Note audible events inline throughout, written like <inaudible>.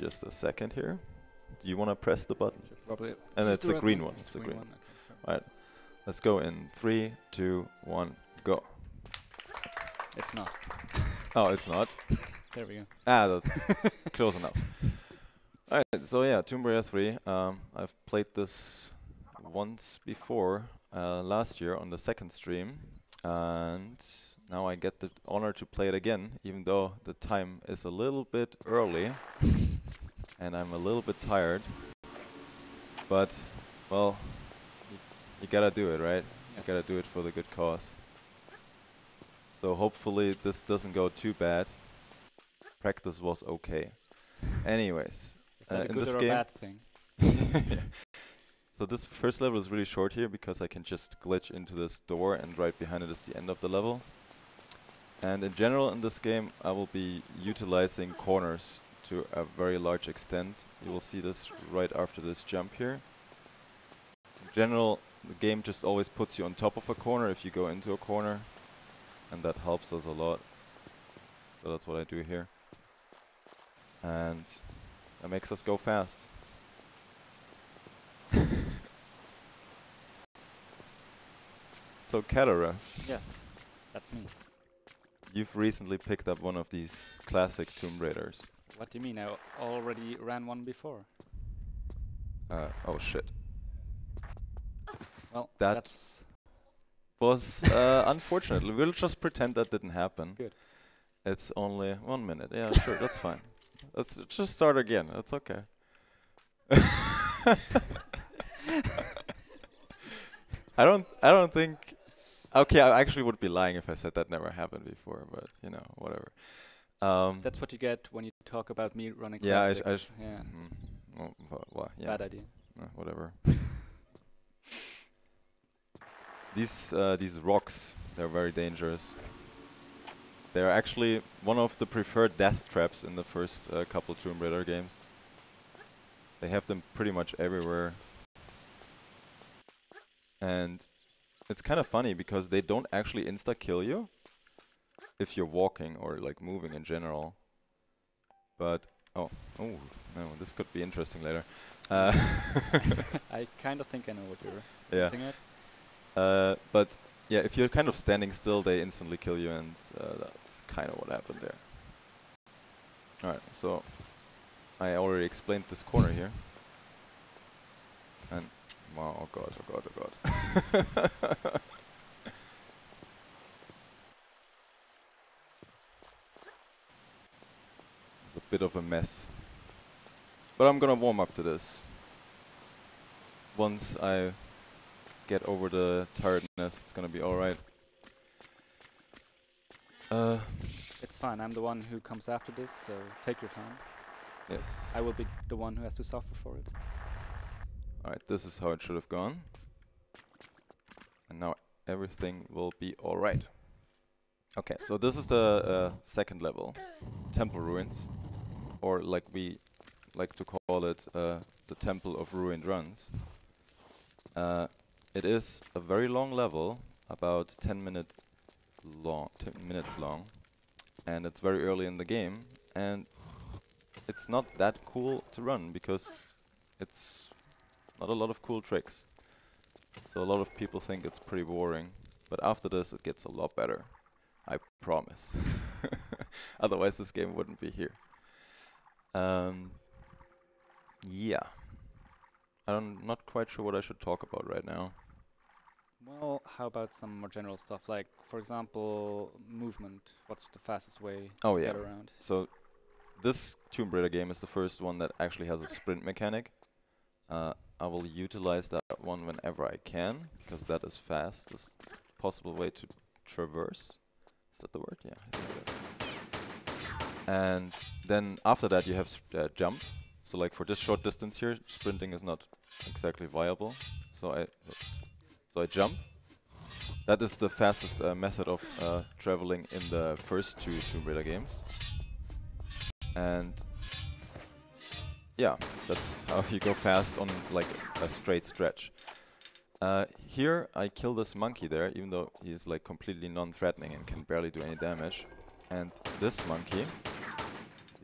just a second here. Do you want to press the button? Probably. And it's the a green one. It's a the green. one. Okay. Alright. Let's go in three, two, one, go. It's not. <laughs> Oh, it's not. There we go. Ah, <laughs> close enough. Alright, so yeah, Tomb Raider 3. Um, I've played this once before, uh, last year on the second stream, and now I get the honor to play it again, even though the time is a little bit early, and I'm a little bit tired. But, well, you, you gotta do it, right? You gotta do it for the good cause. So hopefully this doesn't go too bad. Practice was okay. Anyways, uh, in this game- <laughs> <laughs> so this first level is really short here because I can just glitch into this door and right behind it is the end of the level. And in general in this game I will be utilizing corners to a very large extent. You will see this right after this jump here. In general the game just always puts you on top of a corner if you go into a corner and that helps us a lot. So that's what I do here. And that makes us go fast. <laughs> so Katara, Yes, that's me. you've recently picked up one of these classic Tomb Raiders. What do you mean? I already ran one before. Uh, oh shit. Well, That- that's Was uh, unfortunate. We'll just pretend that didn't happen. Good. It's only one minute. Yeah, sure, that's fine. Let's just start again. That's okay. <laughs> I don't. I don't think. Okay, I actually would be lying if I said that never happened before. But you know, whatever. Um, that's what you get when you talk about me running Yeah, I sh- I classics. sh- yeah, mhm. well, wha- yeah. bad idea. Uh, whatever. <laughs> these uh, these rocks, they're very dangerous. They're actually one of the preferred death traps in the first uh, couple Tomb Raider games. They have them pretty much everywhere. And it's kind of funny because they don't actually insta kill you if you're walking or like moving in general. But oh, oh, no, this could be interesting later. Uh, <laughs> I kind of think I know what you're yeah. hinting at. Uh, but yeah, if you're kind of standing still, they instantly kill you, and uh, that's kind of what happened there. Alright, so I already explained this corner here. And wow, oh god, oh god, oh god. <laughs> bit of a mess. But I'm gonna warm up to this. Once I get over the tiredness, it's gonna be alright. Uh, It's fine. I'm the one who comes after this, so take your time. yes. I will be the one who has to suffer for it. Alright, this is how it should have gone. And now everything will be alright. Okay, so this is the uh, second level, Temple Ruins, or like we like to call it, uh, the Temple of Ruined Runs. Uh, it is a very long level, about 10 minute long, 10 minutes long, and it's very early in the game, and it's not that cool to run because it's not a lot of cool tricks. So a lot of people think it's pretty boring, but after this it gets a lot better. I promise. <laughs> Otherwise this game wouldn't be here. Um, yeah. I'm not quite sure what I should talk about right now. Well, how about some more general stuff, like, for example, movement. What's the fastest way Oh to yeah. get around? So this Tomb Raider game is the first one that actually has a sprint mechanic. Uh, I will utilize that one whenever I can, because that is fastest possible way to traverse. Is that the word? Yeah, I think it is. And then after that you have uh, jump. So like for this short distance here, sprinting is not exactly viable. So I so I jump. That is the fastest uh, method of uh, traveling in the first two Tomb Raider games. And yeah, that's how you go fast on like a straight stretch. Uh, here I kill this monkey there, even though he is like completely non-threatening and can barely do any damage. And this monkey,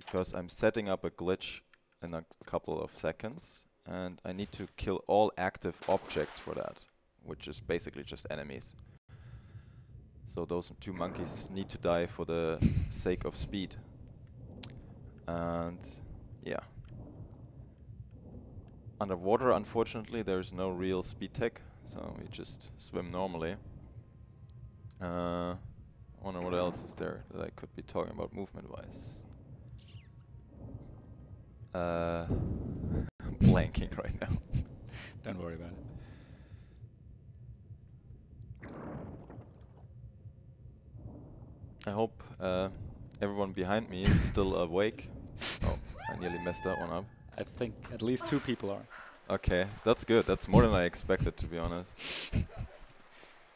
because I'm setting up a glitch in a couple of seconds, and I need to kill all active objects for that, which is basically just enemies. So those two monkeys need to die for the sake of speed. And yeah. Underwater, unfortunately, there's no real speed tech, so we just swim normally. Uh, wonder what else is there that I could be talking about movement-wise. Uh, <laughs> blanking right now. <laughs> Don't worry about it. I hope uh, everyone behind me is still <laughs> awake. Oh, I nearly messed that one up. I think at least two people are. Okay, that's good. That's more than I expected, to be honest.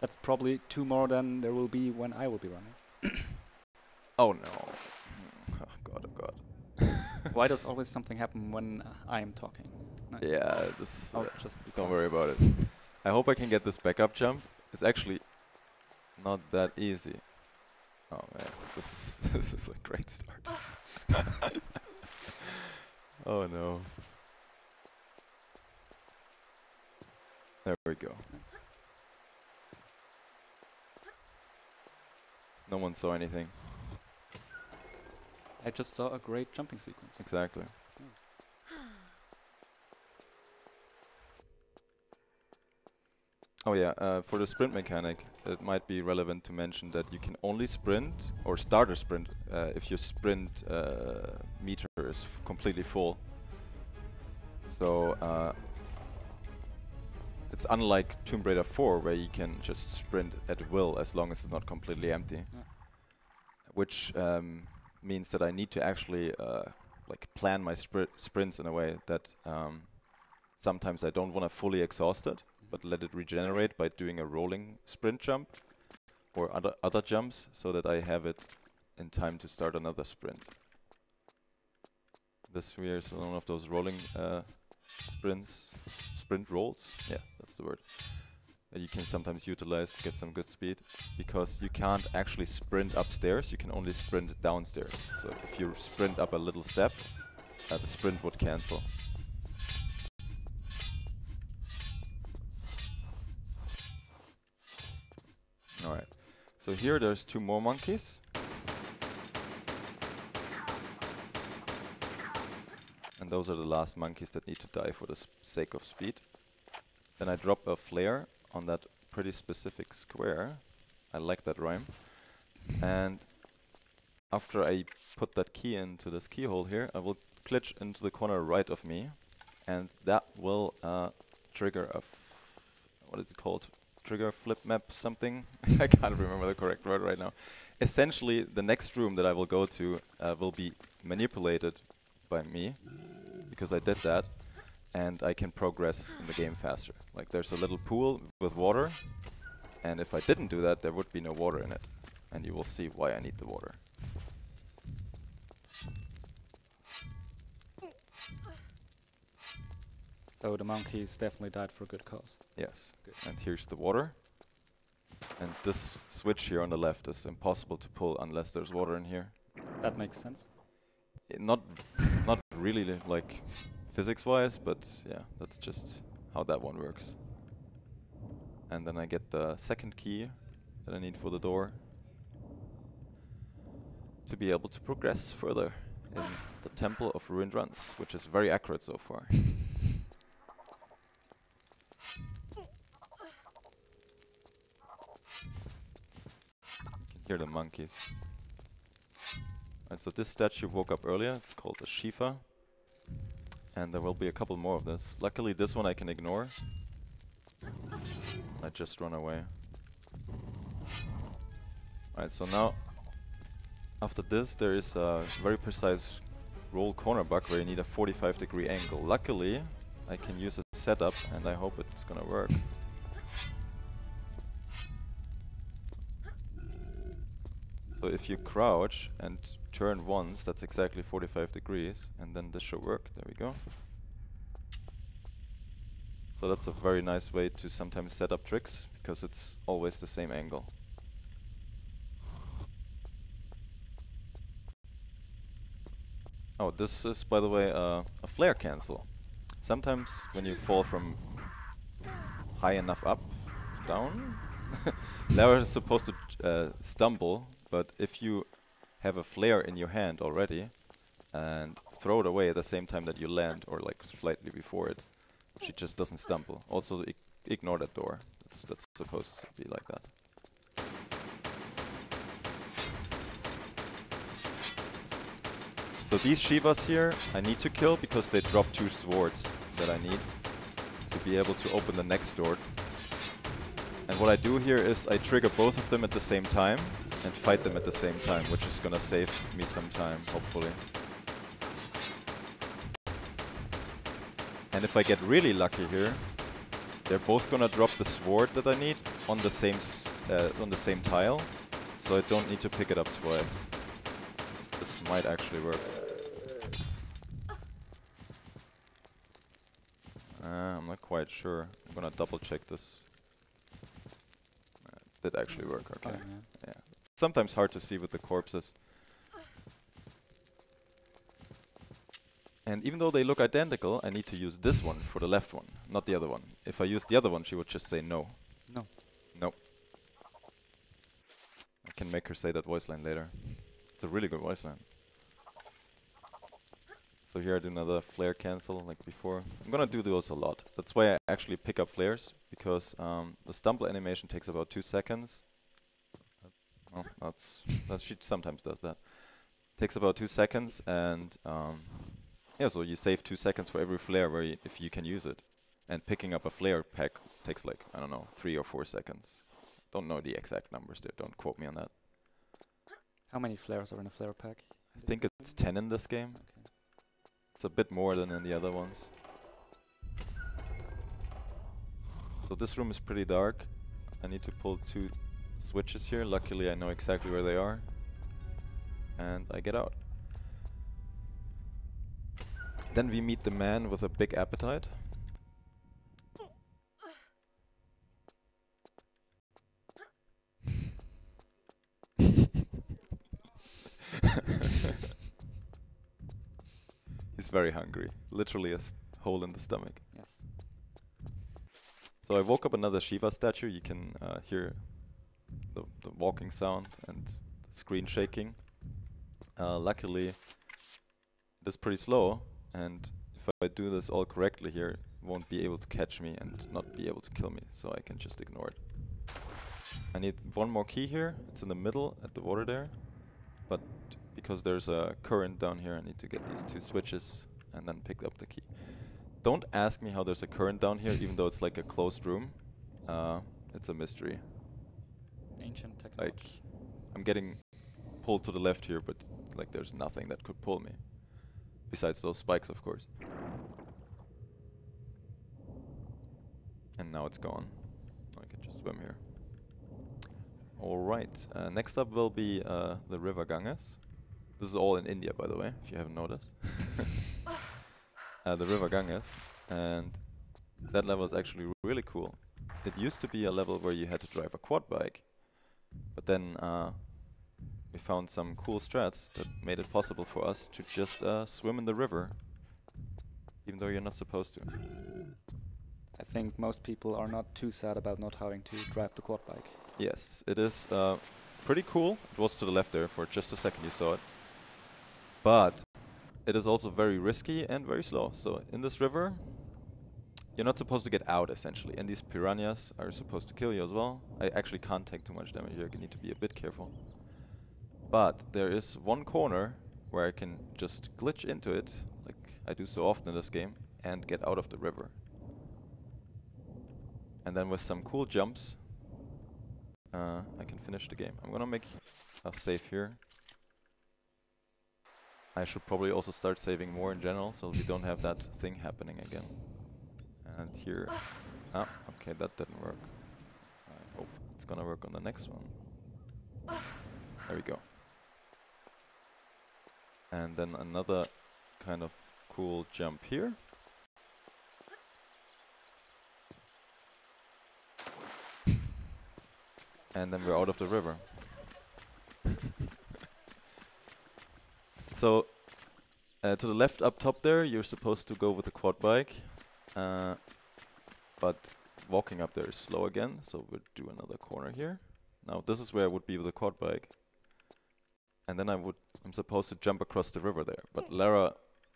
That's probably two more than there will be when I will be running. <coughs> Oh no. Oh god, oh god. <laughs> Why does always something happen when I am talking? Nice. Yeah, this. Uh, just don't worry about it. I hope I can get this backup jump. It's actually not that easy. Oh man, this is <laughs> this is a great start. <laughs> oh no. There we go. Nice. No one saw anything. I just saw a great jumping sequence. Exactly. Oh yeah, uh, for the sprint mechanic, it might be relevant to mention that you can only sprint or start a sprint uh, if your sprint uh, meter is f- completely full. So uh, it's unlike Tomb Raider 4 where you can just sprint at will as long as it's not completely empty. Yeah. Which um, means that I need to actually uh, like plan my spri- sprints in a way that um, sometimes I don't want to fully exhaust it, but let it regenerate by doing a rolling sprint jump or other other jumps, so that I have it in time to start another sprint. This here is one of those rolling uh, sprints, sprint rolls. Yeah, that's the word. That you can sometimes utilize to get some good speed, because you can't actually sprint upstairs. You can only sprint downstairs. So if you sprint up a little step, uh, the sprint would cancel. Alright. So here there's two more monkeys. And those are the last monkeys that need to die for the sake of speed. Then I drop a flare on that pretty specific square. I like that rhyme. And after I put that key into this keyhole here, I will glitch into the corner right of me. And that will uh, trigger a what is it called? Trigger flip map something. <laughs> I can't remember the correct word right now. Essentially, the next room that I will go to uh, will be manipulated by me because I did that, and I can progress in the game faster. Like there's a little pool with water, and if I didn't do that, there would be no water in it, and you will see why I need the water. So the monkeys definitely died for a good cause. Yes. Good. And here's the water. And this switch here on the left is impossible to pull unless there's water in here. That makes sense. Not not really like physics wise, but yeah, that's just how that one works. And then I get the second key that I need for the door to be able to progress further in the Temple of Ruined Runs, which is very accurate so far. Hear the monkeys. And so this statue woke up earlier. It's called a Shiva. And there will be a couple more of this. Luckily, this one I can ignore. I just run away. Alright, so now, after this, there is a very precise roll corner bug where you need a 45 degree angle. Luckily, I can use a setup and I hope it's gonna work. So if you crouch and turn once, that's exactly 45 degrees, and then this should work. There we go. So that's a very nice way to sometimes set up tricks, because it's always the same angle. Oh, this is, by the way, uh, a flare cancel. Sometimes when you fall from high enough up, down, <laughs> Lara is supposed to uh, stumble, but if you have a flare in your hand already and throw it away at the same time that you land, or like slightly before it, she just doesn't stumble. Also, ig ignore that door. That's, that's supposed to be like that. So these Shivas here, I need to kill because they drop two swords that I need to be able to open the next door. And what I do here is I trigger both of them at the same time and fight them at the same time, which is gonna save me some time, hopefully. And if I get really lucky here, they're both gonna drop the sword that I need on the same uh, on the same tile, so I don't need to pick it up twice. This might actually work. Uh, I'm not quite sure. I'm gonna double check this. Uh, did actually work, okay. Fine, yeah. Yeah. Sometimes hard to see with the corpses. And even though they look identical, I need to use this one for the left one, not the other one. If I use the other one, she would just say no. No. No. I can make her say that voice line later. It's a really good voice line. So here I do another flare cancel like before. I'm gonna do those a lot. That's why I actually pick up flares, because um, the stumble animation takes about two seconds. Well, that's that she sometimes does that. Takes about two seconds, and um, yeah, so you save two seconds for every flare where if you can use it. And picking up a flare pack takes like I don't know three or four seconds. Don't know the exact numbers there. Don't quote me on that. How many flares are in a flare pack? I think it's ten in this game. Okay. It's a bit more than in the other ones. So this room is pretty dark. I need to pull two switches here. Luckily I know exactly where they are. And I get out. Then we meet the man with a big appetite. <laughs> He's very hungry. Literally a hole in the stomach. Yes. So I woke up another Shiva statue. You can uh, hear the, the walking sound and the screen shaking. Uh, luckily, it is pretty slow, and if I do this all correctly here, it won't be able to catch me and not be able to kill me, so I can just ignore it. I need one more key here. It's in the middle at the water there, but because there's a current down here, I need to get these two switches and then pick up the key. Don't ask me how there's a current down here, even though it's like a closed room. Uh, it's a mystery. Like, I'm getting pulled to the left here, but like there's nothing that could pull me. Besides those spikes, of course. And now it's gone. I can just swim here. Alright, uh, next up will be uh, the river Ganges. This is all in India, by the way, if you haven't noticed. <laughs> uh, the river Ganges. And that level is actually really cool. It used to be a level where you had to drive a quad bike, but then uh, we found some cool strats that made it possible for us to just uh, swim in the river, even though you're not supposed to. I think most people are not too sad about not having to drive the quad bike. Yes, it is uh, pretty cool. It was to the left there for just a second you saw it. But it is also very risky and very slow. So in this river, you're not supposed to get out essentially. And these piranhas are supposed to kill you as well. I actually can't take too much damage here. I need to be a bit careful. But there is one corner where I can just glitch into it, like I do so often in this game, and get out of the river. And then with some cool jumps, uh, I can finish the game. I'm gonna make a save here. I should probably also start saving more in general, so we don't have that thing happening again. And here, ah, okay, that didn't work. I hope it's gonna work on the next one. There we go. And then another kind of cool jump here. and then we're out of the river. so Uh, to the left up top there, you're supposed to go with the quad bike. Uh, but walking up there is slow again, so we'll do another corner here. Now this is where I would be with the quad bike. And then I would, I'm supposed to jump across the river there. But hmm. Lara,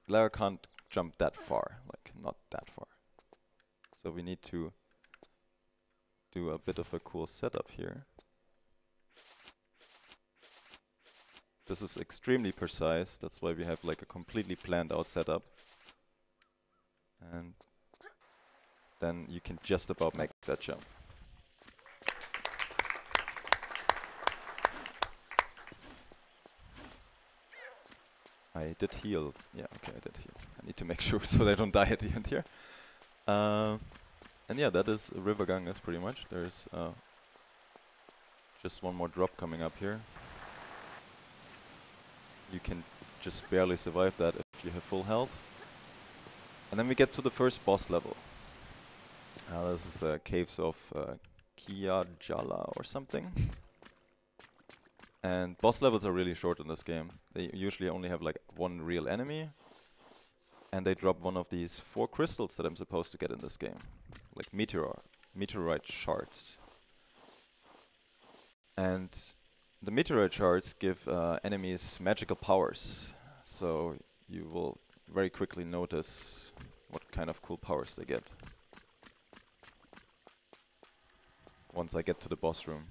Lara can't jump that far, like not that far. So we need to do a bit of a cool setup here. This is extremely precise, that's why we have like a completely planned out setup. And then you can just about make that jump. I did heal. Yeah, okay, I did heal. I need to make <laughs> sure so they don't die at the end here. Uh, and yeah, that is River Ganges pretty much. There's uh, just one more drop coming up here. You can just barely survive that if you have full health. And then we get to the first boss level. Uh, this is uh, Caves of uh, Kiyajala or something. And boss levels are really short in this game. They usually only have like one real enemy. And they drop one of these four crystals that I'm supposed to get in this game. Like meteor, meteorite shards. And the meteorite shards give uh, enemies magical powers. So you will very quickly notice what kind of cool powers they get. Once I get to the boss room.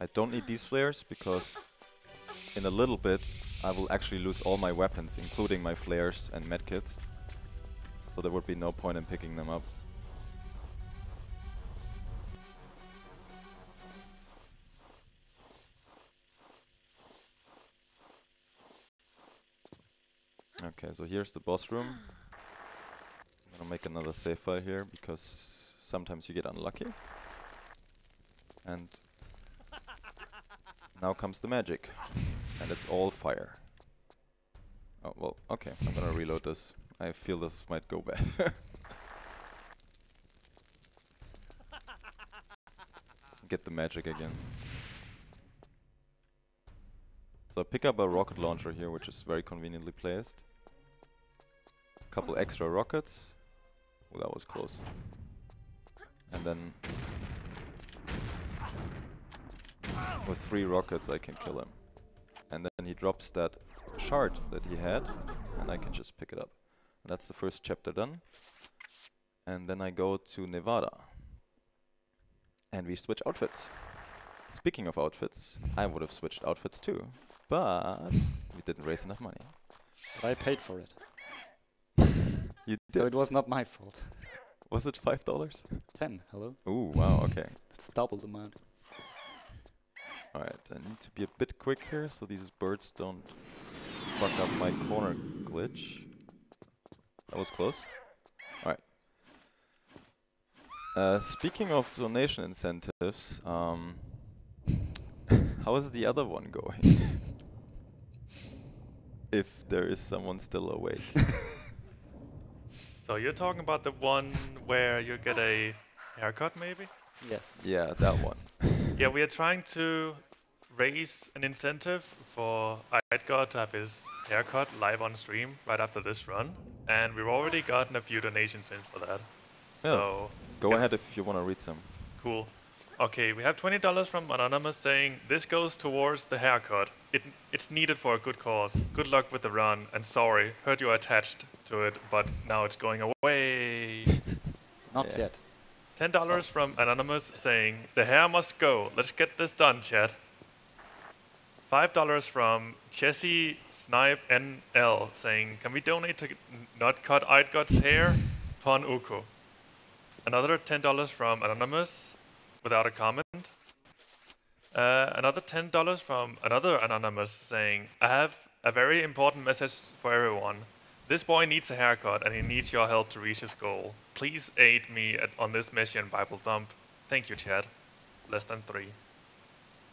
I don't need these flares because in a little bit I will actually lose all my weapons, including my flares and medkits. So there would be no point in picking them up. Okay, so here's the boss room. I'm gonna make another save file here because sometimes you get unlucky. And now comes the magic. And it's all fire. Oh, well, okay, I'm gonna reload this. I feel this might go bad. <laughs> get the magic again. So I pick up a rocket launcher here, which is very conveniently placed couple extra rockets. Well, that was close. And then with three rockets I can kill him. And then he drops that shard that he had, and I can just pick it up. And that's the first chapter done. And then I go to Nevada. And we switch outfits. Speaking of outfits, I would have switched outfits too. But we didn't raise enough money. But I paid for it. You so it was not my fault. Was it five dollars? Ten. Hello. Oh wow. Okay. That's double the amount. All right. I need to be a bit quick here so these birds don't fuck up my corner glitch. That was close. All right. Uh, speaking of donation incentives, um, <laughs> how is the other one going? <laughs> if there is someone still awake. <laughs> So you're talking about the one where you get a haircut, maybe? Yes. Yeah, that one. <laughs> yeah, we are trying to raise an incentive for Edgar to have his haircut live on stream right after this run, and we've already gotten a few donations in for that. Yeah. So go ahead if you want to read some. Cool. Okay, we have $20 from Anonymous saying, this goes towards the haircut. It, it's needed for a good cause. Good luck with the run, and sorry, heard you are attached to it, but now it's going away. <laughs> Not yeah. yet. $10 oh. from Anonymous saying, the hair must go. Let's get this done, Chad. $5 from Jesse Snipe NL saying, can we donate to not cut Eidgod's hair? PunOko. Another $10 from Anonymous without a comment. Uh, another $10 from another anonymous saying, I have a very important message for everyone. This boy needs a haircut and he needs your help to reach his goal. Please aid me at, on this mission, BibleThump. Thank you, Chad. Less than three.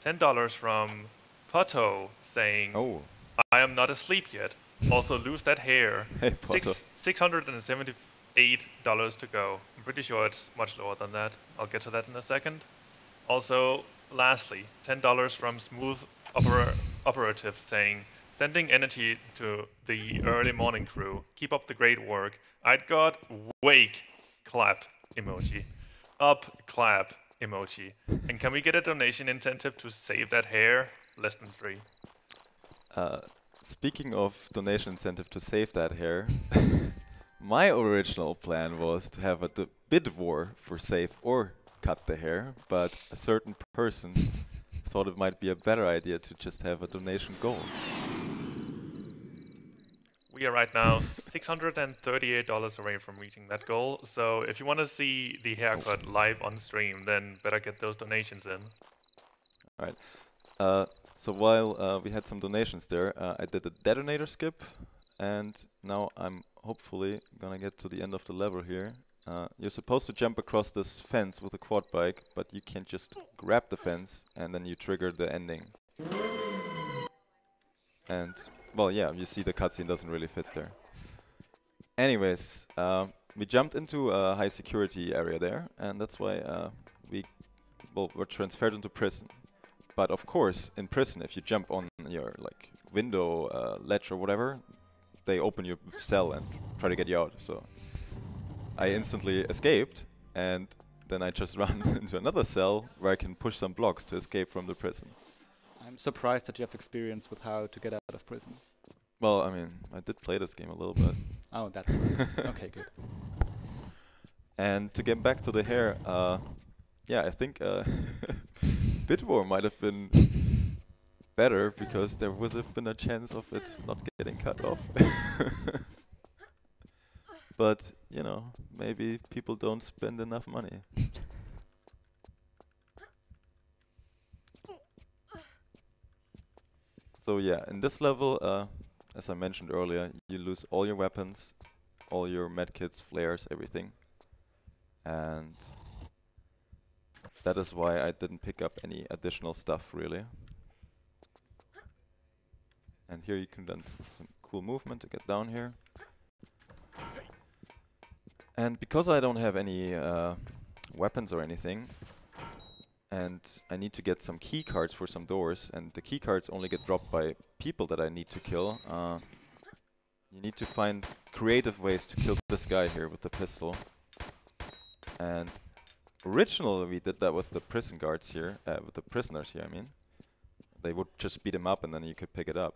$10 from Poto saying, oh. I am not asleep yet. also lose that hair. <laughs> Hey. Six six hundred and seventy-eight dollars to go. I'm pretty sure it's much lower than that. I'll get to that in a second. Also, lastly, ten dollars from Smooth Opera Operative saying, sending energy to the early morning crew. Keep up the great work. Eidgod wake clap emoji, up clap emoji. And can we get a donation incentive to save that hair? Less than three. Uh, speaking of donation incentive to save that hair, <laughs> my original plan was to have a bid war for save or cut the hair, but a certain person <laughs> thought it might be a better idea to just have a donation goal. We are right now $638 away from reaching that goal. So if you want to see the haircut live on stream, then better get those donations in. Alright. Uh, so while uh, we had some donations there, uh, I did a detonator skip, and now I'm hopefully gonna get to the end of the level here. Uh, you're supposed to jump across this fence with a quad bike, but you can't just grab the fence and then you trigger the ending. And well, yeah, you see the cutscene doesn't really fit there. Anyways, uh, we jumped into a high security area there, and that's why uh, we well were transferred into prison. But of course, in prison, if you jump on your like window uh, ledge or whatever, they open your cell and try to get you out. So I instantly escaped, and then I just <laughs> run into another cell where I can push some blocks to escape from the prison. I'm surprised that you have experience with how to get out of prison. Well, I mean, I did play this game a little bit. <laughs> Oh, that's right. <laughs> okay, good. And to get back to the hair, uh, yeah, I think uh, <laughs> bid war might have been better because there would have been a chance of it not getting cut off. but, you know, maybe people don't spend enough money. So yeah, in this level, uh, as I mentioned earlier, you lose all your weapons, all your medkits, flares, everything. And that is why I didn't pick up any additional stuff really. And here you can some, some cool movement to get down here. And because I don't have any uh, weapons or anything, and I need to get some key cards for some doors, and the key cards only get dropped by people that I need to kill. Uh, you need to find creative ways to kill this guy here with the pistol. And originally we did that with the prison guards here, uh, with the prisoners here, I mean. They would just beat him up and then you could pick it up.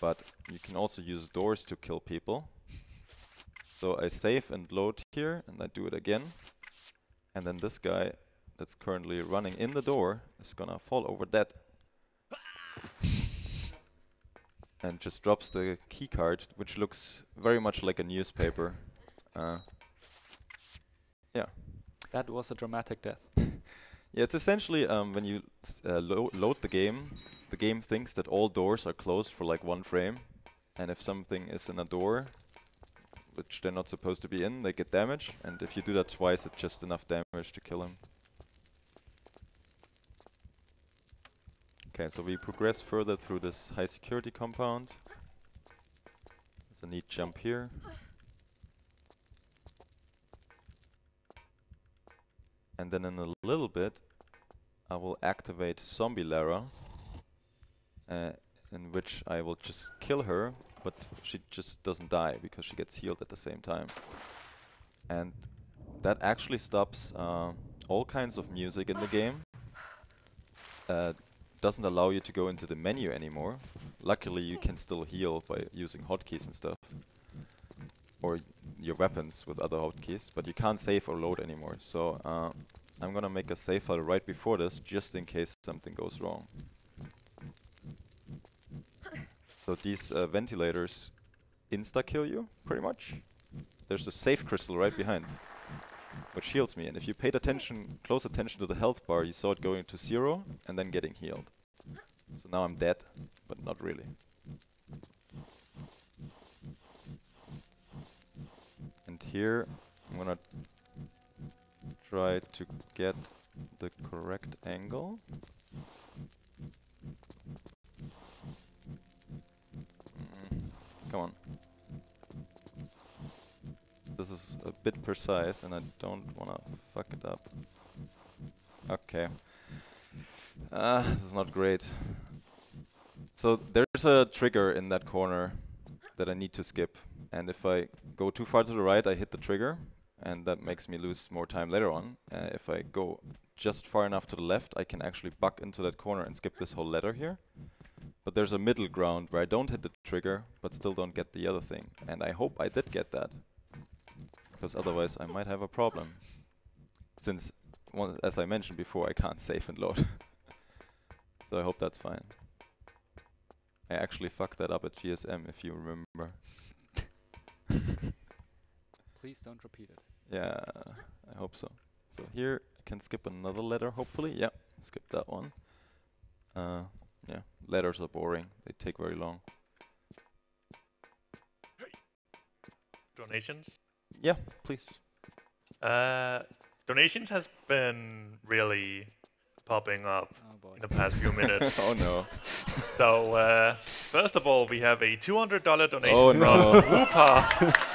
But you can also use doors to kill people. So I save and load here, and I do it again. And then this guy that's currently running in the door is gonna fall over dead. and just drops the key card, which looks very much like a newspaper. Uh, yeah. That was a dramatic death. <laughs> Yeah, it's essentially um, when you s- uh, lo load the game, the game thinks that all doors are closed for like one frame, and if something is in a door, which they're not supposed to be in, they get damage, and if you do that twice, it's just enough damage to kill him. Okay, so we progress further through this high security compound. There's a neat jump here. And then in a little bit, I will activate Zombie Lara, uh, in which I will just kill her, but she just doesn't die because she gets healed at the same time. And that actually stops uh, all kinds of music in the game. Uh, doesn't allow you to go into the menu anymore. Luckily, you can still heal by using hotkeys and stuff. Or your weapons with other hotkeys, but you can't save or load anymore. So uh, I'm gonna make a save file right before this, just in case something goes wrong. So these uh, ventilators insta-kill you, pretty much. There's a safe crystal right behind, which heals me. And if you paid attention, close attention to the health bar, you saw it going to zero and then getting healed. So now I'm dead, but not really. And here, I'm gonna try to get the correct angle. Mm, Come on. This is a bit precise and I don't want to fuck it up. Okay. Ah, this is not great. So there's a trigger in that corner that I need to skip. And if I go too far to the right, I hit the trigger. And that makes me lose more time later on. Uh, if I go just far enough to the left, I can actually buck into that corner and skip this whole ladder here. But there's a middle ground where I don't hit the trigger, but still don't get the other thing. And I hope I did get that. Because otherwise I might have a problem. Since, one, as I mentioned before, I can't save and load. <laughs> so I hope that's fine. I actually fucked that up at GSM, if you remember. <laughs> Please don't repeat it. Yeah, I hope so. So here I can skip another letter, hopefully. Yeah, skip that one. Uh, yeah, letters are boring. They take very long. Donations. Yeah, please. Uh, donations has been really popping up Oh in the past few minutes. <laughs> oh no. So uh, first of all, we have a $200 donation Oh, from no. Whoopa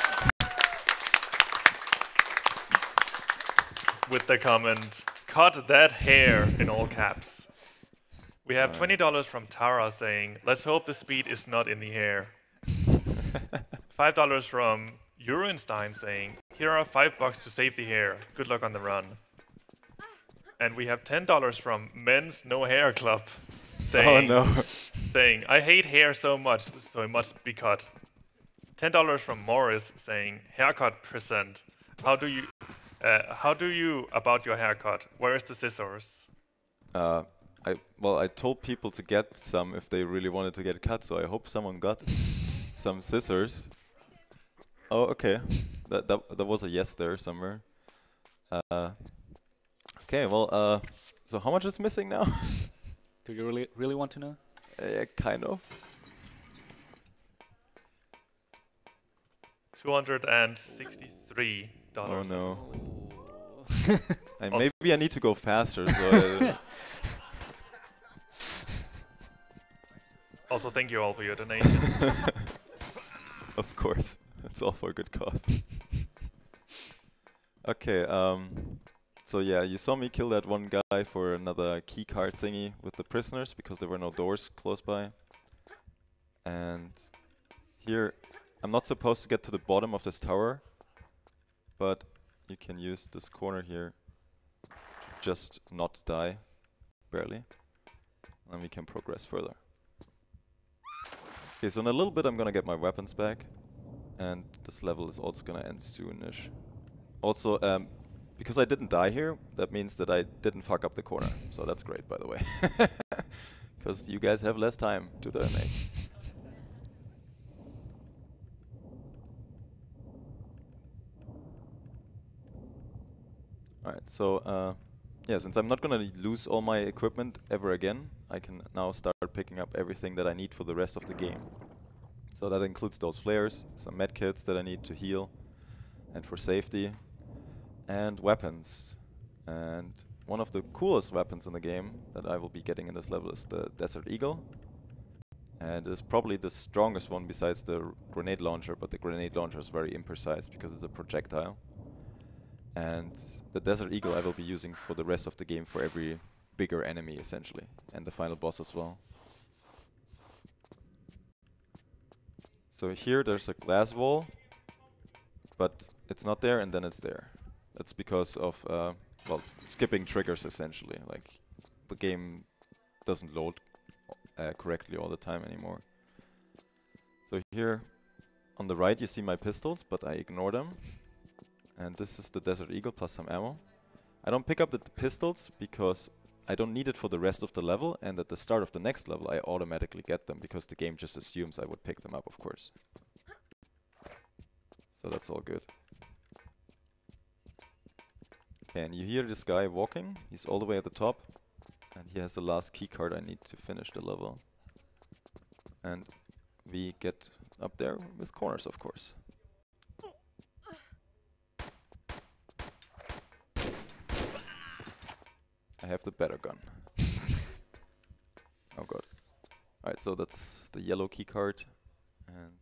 with the comment, cut that hair in all caps. We have $20 from Tara saying, let's hope the speed is not in the hair. <laughs> $5 from Urenstein saying, here are five bucks to save the hair. Good luck on the run. And we have $10 from Men's No Hair Club saying, Oh no. saying, I hate hair so much, so it must be cut. $10 from Morris saying, haircut present. How do you, uh, how do you about your haircut? Where is the scissors? Uh, I well, I told people to get some if they really wanted to get cut, so I hope someone got some scissors. Oh, okay. That that that was a yes there somewhere. Uh, okay, well, uh, so how much is missing now? <laughs> Do you really really want to know? uh, kind of. $263. Oh no. Oh. <laughs> And maybe I need to go faster. So I- <laughs> Also, thank you all for your donation. of course, it's all for a good cause. <laughs> okay, um, so yeah, you saw me kill that one guy for another key card thingy with the prisoners because there were no doors close by. And here, I'm not supposed to get to the bottom of this tower, but you can use this corner here to just not die, barely. And we can progress further. Okay, so in a little bit I'm gonna get my weapons back, and this level is also gonna end soonish. Also, um, because I didn't die here, that means that I didn't fuck up the corner. So that's great, by the way. <laughs> Because you guys have less time to donate. Alright, so uh, yeah, since I'm not gonna lose all my equipment ever again, I can now start picking up everything that I need for the rest of the game. So that includes those flares, some medkits that I need to heal, and for safety, and weapons. And one of the coolest weapons in the game that I will be getting in this level is the Desert Eagle. And it's probably the strongest one besides the grenade launcher, but the grenade launcher is very imprecise because it's a projectile. And the Desert Eagle I will be using for the rest of the game for every bigger enemy essentially, and the final boss as well. So here there's a glass wall, but it's not there and then it's there. That's because of, uh, well, skipping triggers essentially. Like, the game doesn't load uh, correctly all the time anymore. So here on the right you see my pistols, but I ignore them. And this is the Desert Eagle plus some ammo. I don't pick up the pistols because I don't need it for the rest of the level, and at the start of the next level I automatically get them because the game just assumes I would pick them up, of course. So that's all good. And you hear this guy walking. He's all the way at the top, and he has the last key card I need to finish the level. And we get up there with corners, of course. I have the better gun. <laughs> oh god. Alright, so that's the yellow key card, and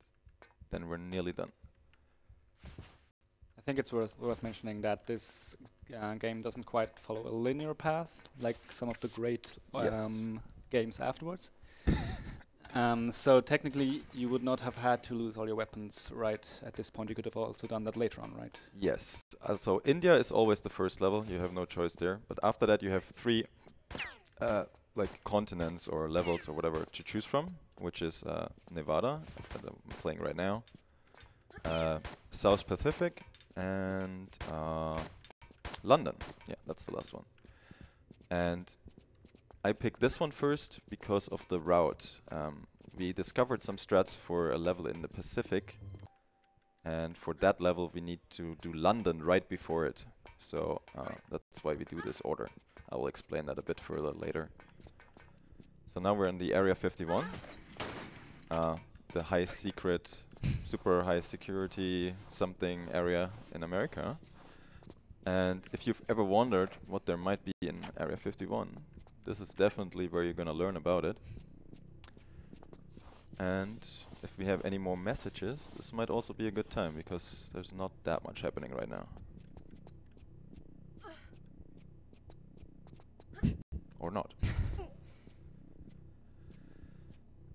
then we're nearly done. I think it's worth worth mentioning that this uh, game doesn't quite follow a linear path like some of the great Yes. um, games afterwards. Um, so technically, you would not have had to lose all your weapons right at this point. You could have also done that later on, right? Yes. Uh, so India is always the first level. You have no choice there. But after that, you have three, uh, like continents or levels or whatever to choose from, which is uh, Nevada that I'm playing right now, uh, South Pacific, and uh, London. Yeah, that's the last one. And I picked this one first because of the route. Um, we discovered some strats for a level in the Pacific and for that level we need to do London right before it. So uh, that's why we do this order. I will explain that a bit further later. So now we're in the Area 51, uh, the high secret, super high security something area in America. And if you've ever wondered what there might be in Area 51, this is definitely where you're gonna learn about it. And if we have any more messages, this might also be a good time because there's not that much happening right now. or not. <laughs>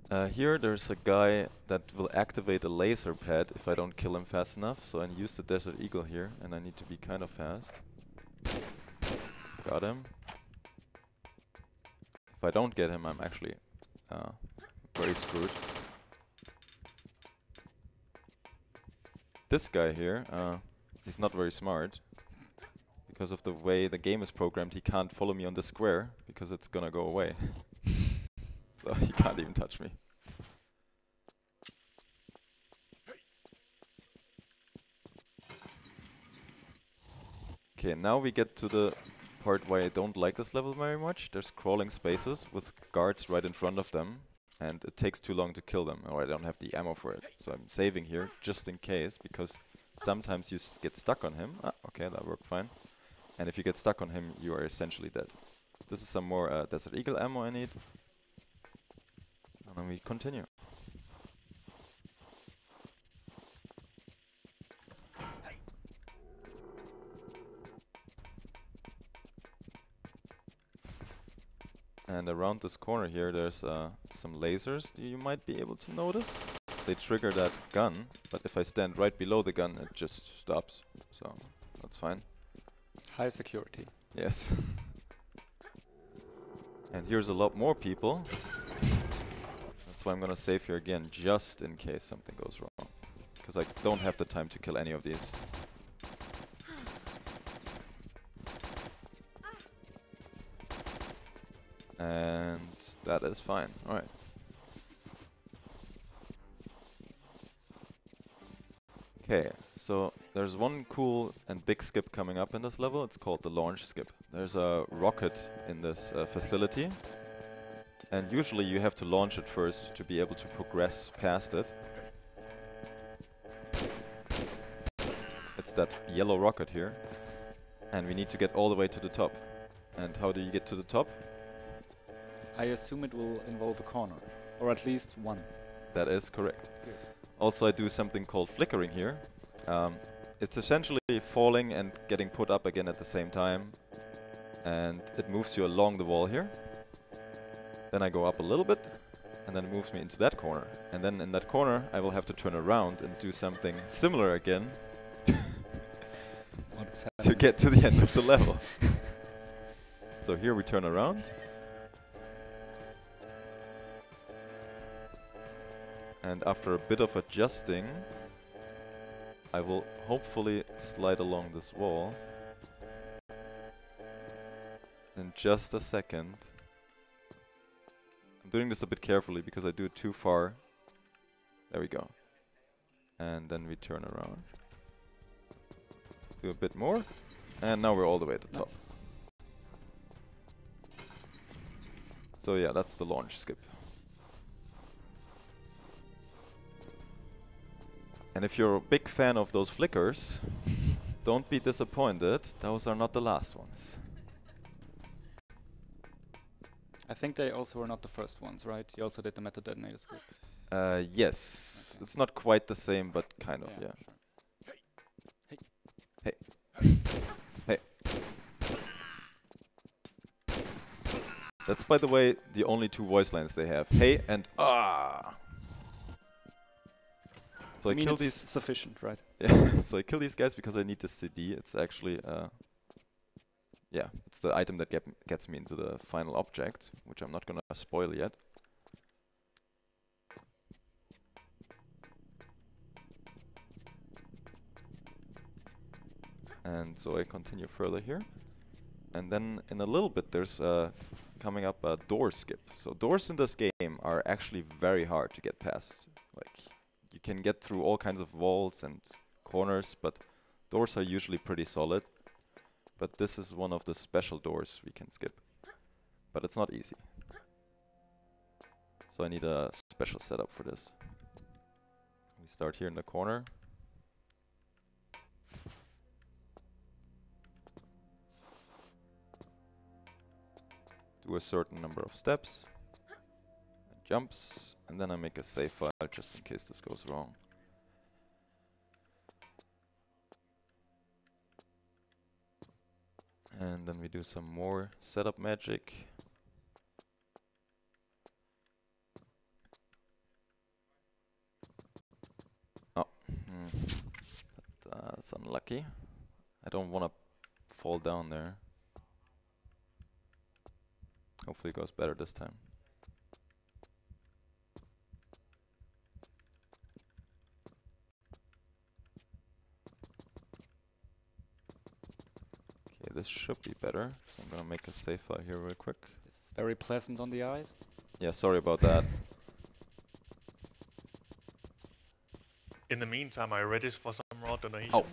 Uh, here there's a guy that will activate a laser pad if I don't kill him fast enough, so I use the Desert Eagle here, and I need to be kind of fast. Got him. I don't get him, I'm actually uh, very screwed. This guy here, uh, he's not very smart. Because of the way the game is programmed, he can't follow me on the square, because it's gonna go away. <laughs> so he can't even touch me. Okay, now we get to the part why I don't like this level very much. There's crawling spaces with guards right in front of them, and it takes too long to kill them, or I don't have the ammo for it. So I'm saving here, just in case, because sometimes you get stuck on him. Ah, okay, that worked fine. And if you get stuck on him, you are essentially dead. This is some more uh, Desert Eagle ammo I need. And then we continue. And around this corner here, there's uh, some lasers you might be able to notice. They trigger that gun, but if I stand right below the gun, it just stops. So that's fine. High security. Yes. and here's a lot more people. That's why I'm gonna save here again, just in case something goes wrong. Because I don't have the time to kill any of these. And that is fine. Alright. Okay, so there's one cool and big skip coming up in this level. It's called the launch skip. There's a rocket in this uh, facility. And usually you have to launch it first to be able to progress past it. It's that yellow rocket here. And we need to get all the way to the top. And how do you get to the top? I assume it will involve a corner, or at least one. That is correct. Also, I do something called flickering here. Um, it's essentially falling and getting put up again at the same time. And it moves you along the wall here. Then I go up a little bit, and then it moves me into that corner. And then in that corner, I will have to turn around and do something similar again <laughs> to get to the end of the level. <laughs> so here we turn around. And after a bit of adjusting, I will hopefully slide along this wall. In just a second. I'm doing this a bit carefully because I do it too far. There we go. And then we turn around. Do a bit more. And now we're all the way at the top. Nice. So yeah, that's the launch skip. And if you're a big fan of those flickers, <laughs> don't be disappointed, those are not the last ones. I think they also were not the first ones, right? You also did the meta detonators group. Uh, yes, okay. it's not quite the same, but kind of, yeah. yeah. Sure. Hey. Hey. hey. That's, by the way, the only two voice lines they have. Hey and ah. So I, I mean, kill these. sufficient, right? <laughs> Yeah. so I kill these guys because I need the CD. It's actually, uh, yeah, it's the item that get gets me into the final object, which I'm not gonna spoil yet. And so I continue further here. And then in a little bit there's uh, coming up a door skip. So doors in this game are actually very hard to get past. Like you can get through all kinds of walls and corners, but doors are usually pretty solid. But this is one of the special doors we can skip. But it's not easy. So I need a special setup for this. We start here in the corner. Do a certain number of steps. Jumps. And then I make a save file just in case this goes wrong. And then we do some more setup magic. Oh, hmm. That, uh, that's unlucky. I don't want to fall down there. Hopefully it goes better this time. Okay, this should be better. So I'm gonna make a save file here real quick. It's very pleasant on the eyes. Yeah, sorry about that. <laughs> In the meantime, are you ready for some raw donations? Oh,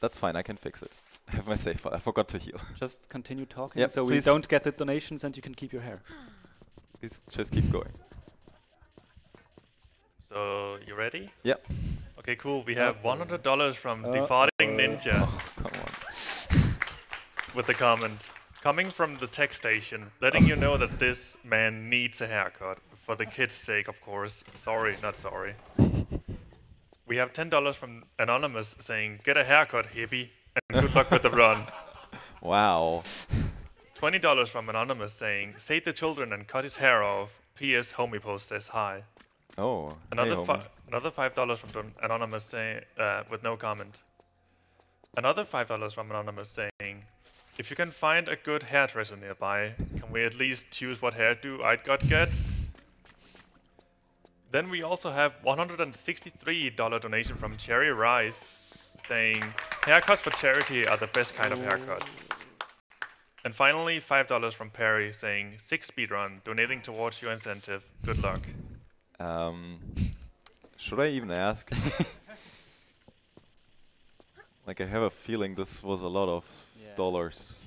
That's fine, I can fix it. <laughs> I have my save file. I forgot to heal. <laughs> Just continue talking, Yep, so we don't get the donations and you can keep your hair. <gasps> Please just keep going. So you ready? Yep. Okay, cool. We have $100 from Uh, Defarting Ninja Come on. With the comment coming from the tech station, letting you know that this man needs a haircut for the kids' sake, of course. Sorry, not sorry. We have $10 from Anonymous saying, "Get a haircut, hippie, and good luck with the run." <laughs> Wow. $20 from Anonymous saying, "Save the children and cut his hair off." P.S. Homie Post says hi. Oh. Another hey, fi- another five dollars from anonymous saying uh, with no comment. Another five dollars from anonymous saying, "If you can find a good hairdresser nearby, can we at least choose what hairdo I'd got gets?" Then we also have $163 donation from Cherry Rice saying, "Haircuts for charity are the best kind of haircuts." And finally, $5 from Perry saying, six speedrun, donating towards your incentive. Good luck. Um, should I even ask? <laughs> like, I have a feeling this was a lot of Yeah. Dollars.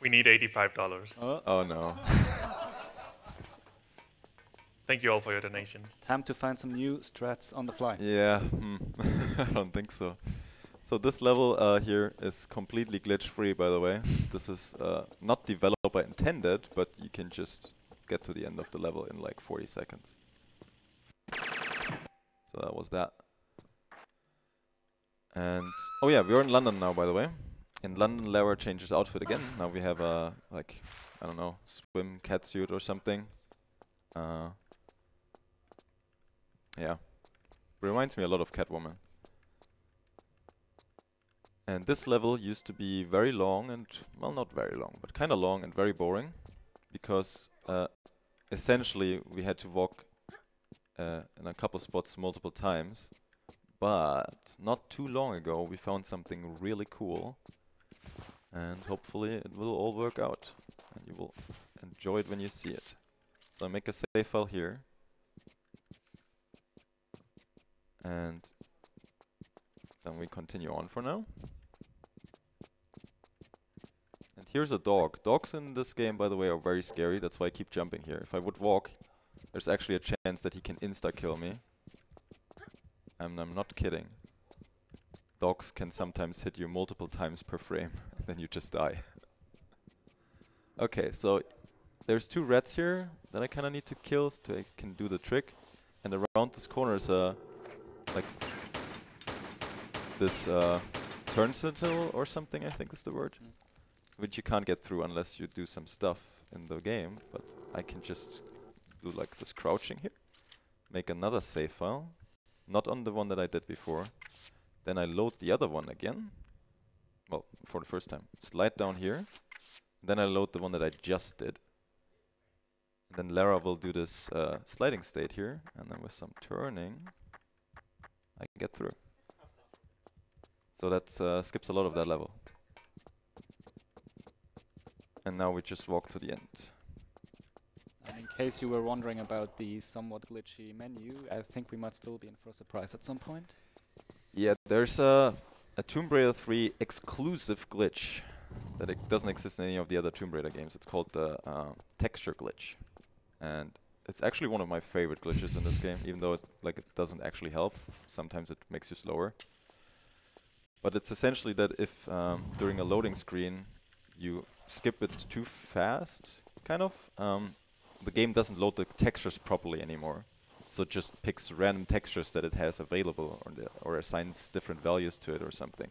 We need $85. Oh, Oh no. <laughs> Thank you all for your donations. time to find some new strats on the fly. Yeah, hmm. <laughs> I don't think so. So this level uh, here is completely glitch free, by the way. This is uh, not developer intended, but you can just get to the end of the level in like 40 seconds. So that was that. And oh yeah, we're in London now, by the way. In London, Lara changes outfit again. Now we have a like I don't know swim catsuit or something. Uh, yeah, reminds me a lot of Catwoman. And this level used to be very long and, well, not very long, but kind of long and very boring. Because uh, essentially we had to walk uh, in a couple spots multiple times. But not too long ago we found something really cool. And hopefully it will all work out. And you will enjoy it when you see it. So I make a save file here. And then we continue on for now. And here's a dog. Dogs in this game, by the way, are very scary. That's why I keep jumping here. If I would walk, there's actually a chance that he can insta-kill me. And I'm not kidding. Dogs can sometimes hit you multiple times per frame, <laughs> and then you just die. <laughs> okay, so there's two rats here that I kind of need to kill so I can do the trick. And around this corner is a like this uh, turnstile or something. I think is the word, Mm. which you can't get through unless you do some stuff in the game, but I can just do like this crouching here, make another save file, not on the one that I did before. Then I load the other one again, well, for the first time. Slide down here, then I load the one that I just did. Then Lara will do this uh, sliding state here, and then with some turning, I can get through. So that uh, skips a lot of that level. And now we just walk to the end. In case you were wondering about the somewhat glitchy menu, I think we might still be in for a surprise at some point. Yeah, there's a, a Tomb Raider 3 exclusive glitch that it doesn't exist in any of the other Tomb Raider games. It's called the uh, texture glitch, and it's actually one of my favorite glitches in this game. Even though it like it doesn't actually help, sometimes it makes you slower. But it's essentially that if um, during a loading screen you skip it too fast, kind of, um, the game doesn't load the textures properly anymore. So it just picks random textures that it has available or, or assigns different values to it or something.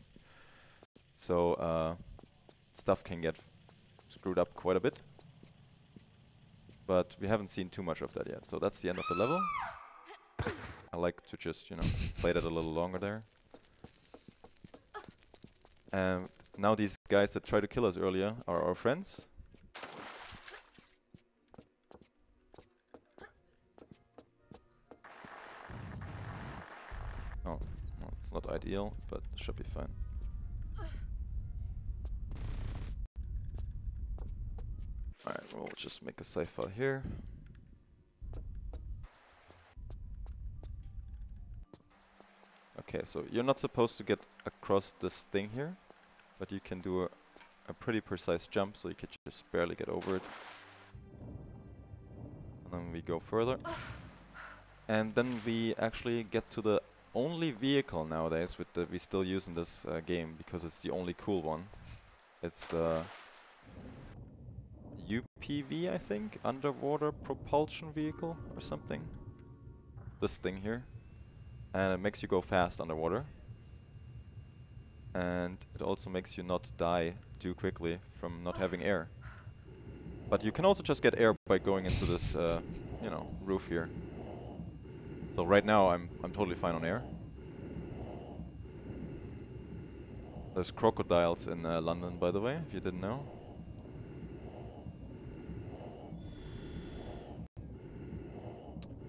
So uh, stuff can get screwed up quite a bit. But we haven't seen too much of that yet. So that's the end of the level. I like to just, you know, play that a little longer there. And now these guys that tried to kill us earlier are our friends. It's not ideal, but it should be fine. Alright, we'll just make a save file here. Okay, so you're not supposed to get across this thing here, but you can do a, a pretty precise jump, so you could just barely get over it. And then we go further. And then we actually get to the only vehicle nowadays with that we still use in this uh, game because it's the only cool one. It's the UPV, I think, underwater propulsion vehicle or something. This thing here. And it makes you go fast underwater. And it also makes you not die too quickly from not having air. But you can also just get air by going into this, uh, you know, roof here. So right now I'm I'm totally fine on air. There's crocodiles in uh, London, by the way, if you didn't know.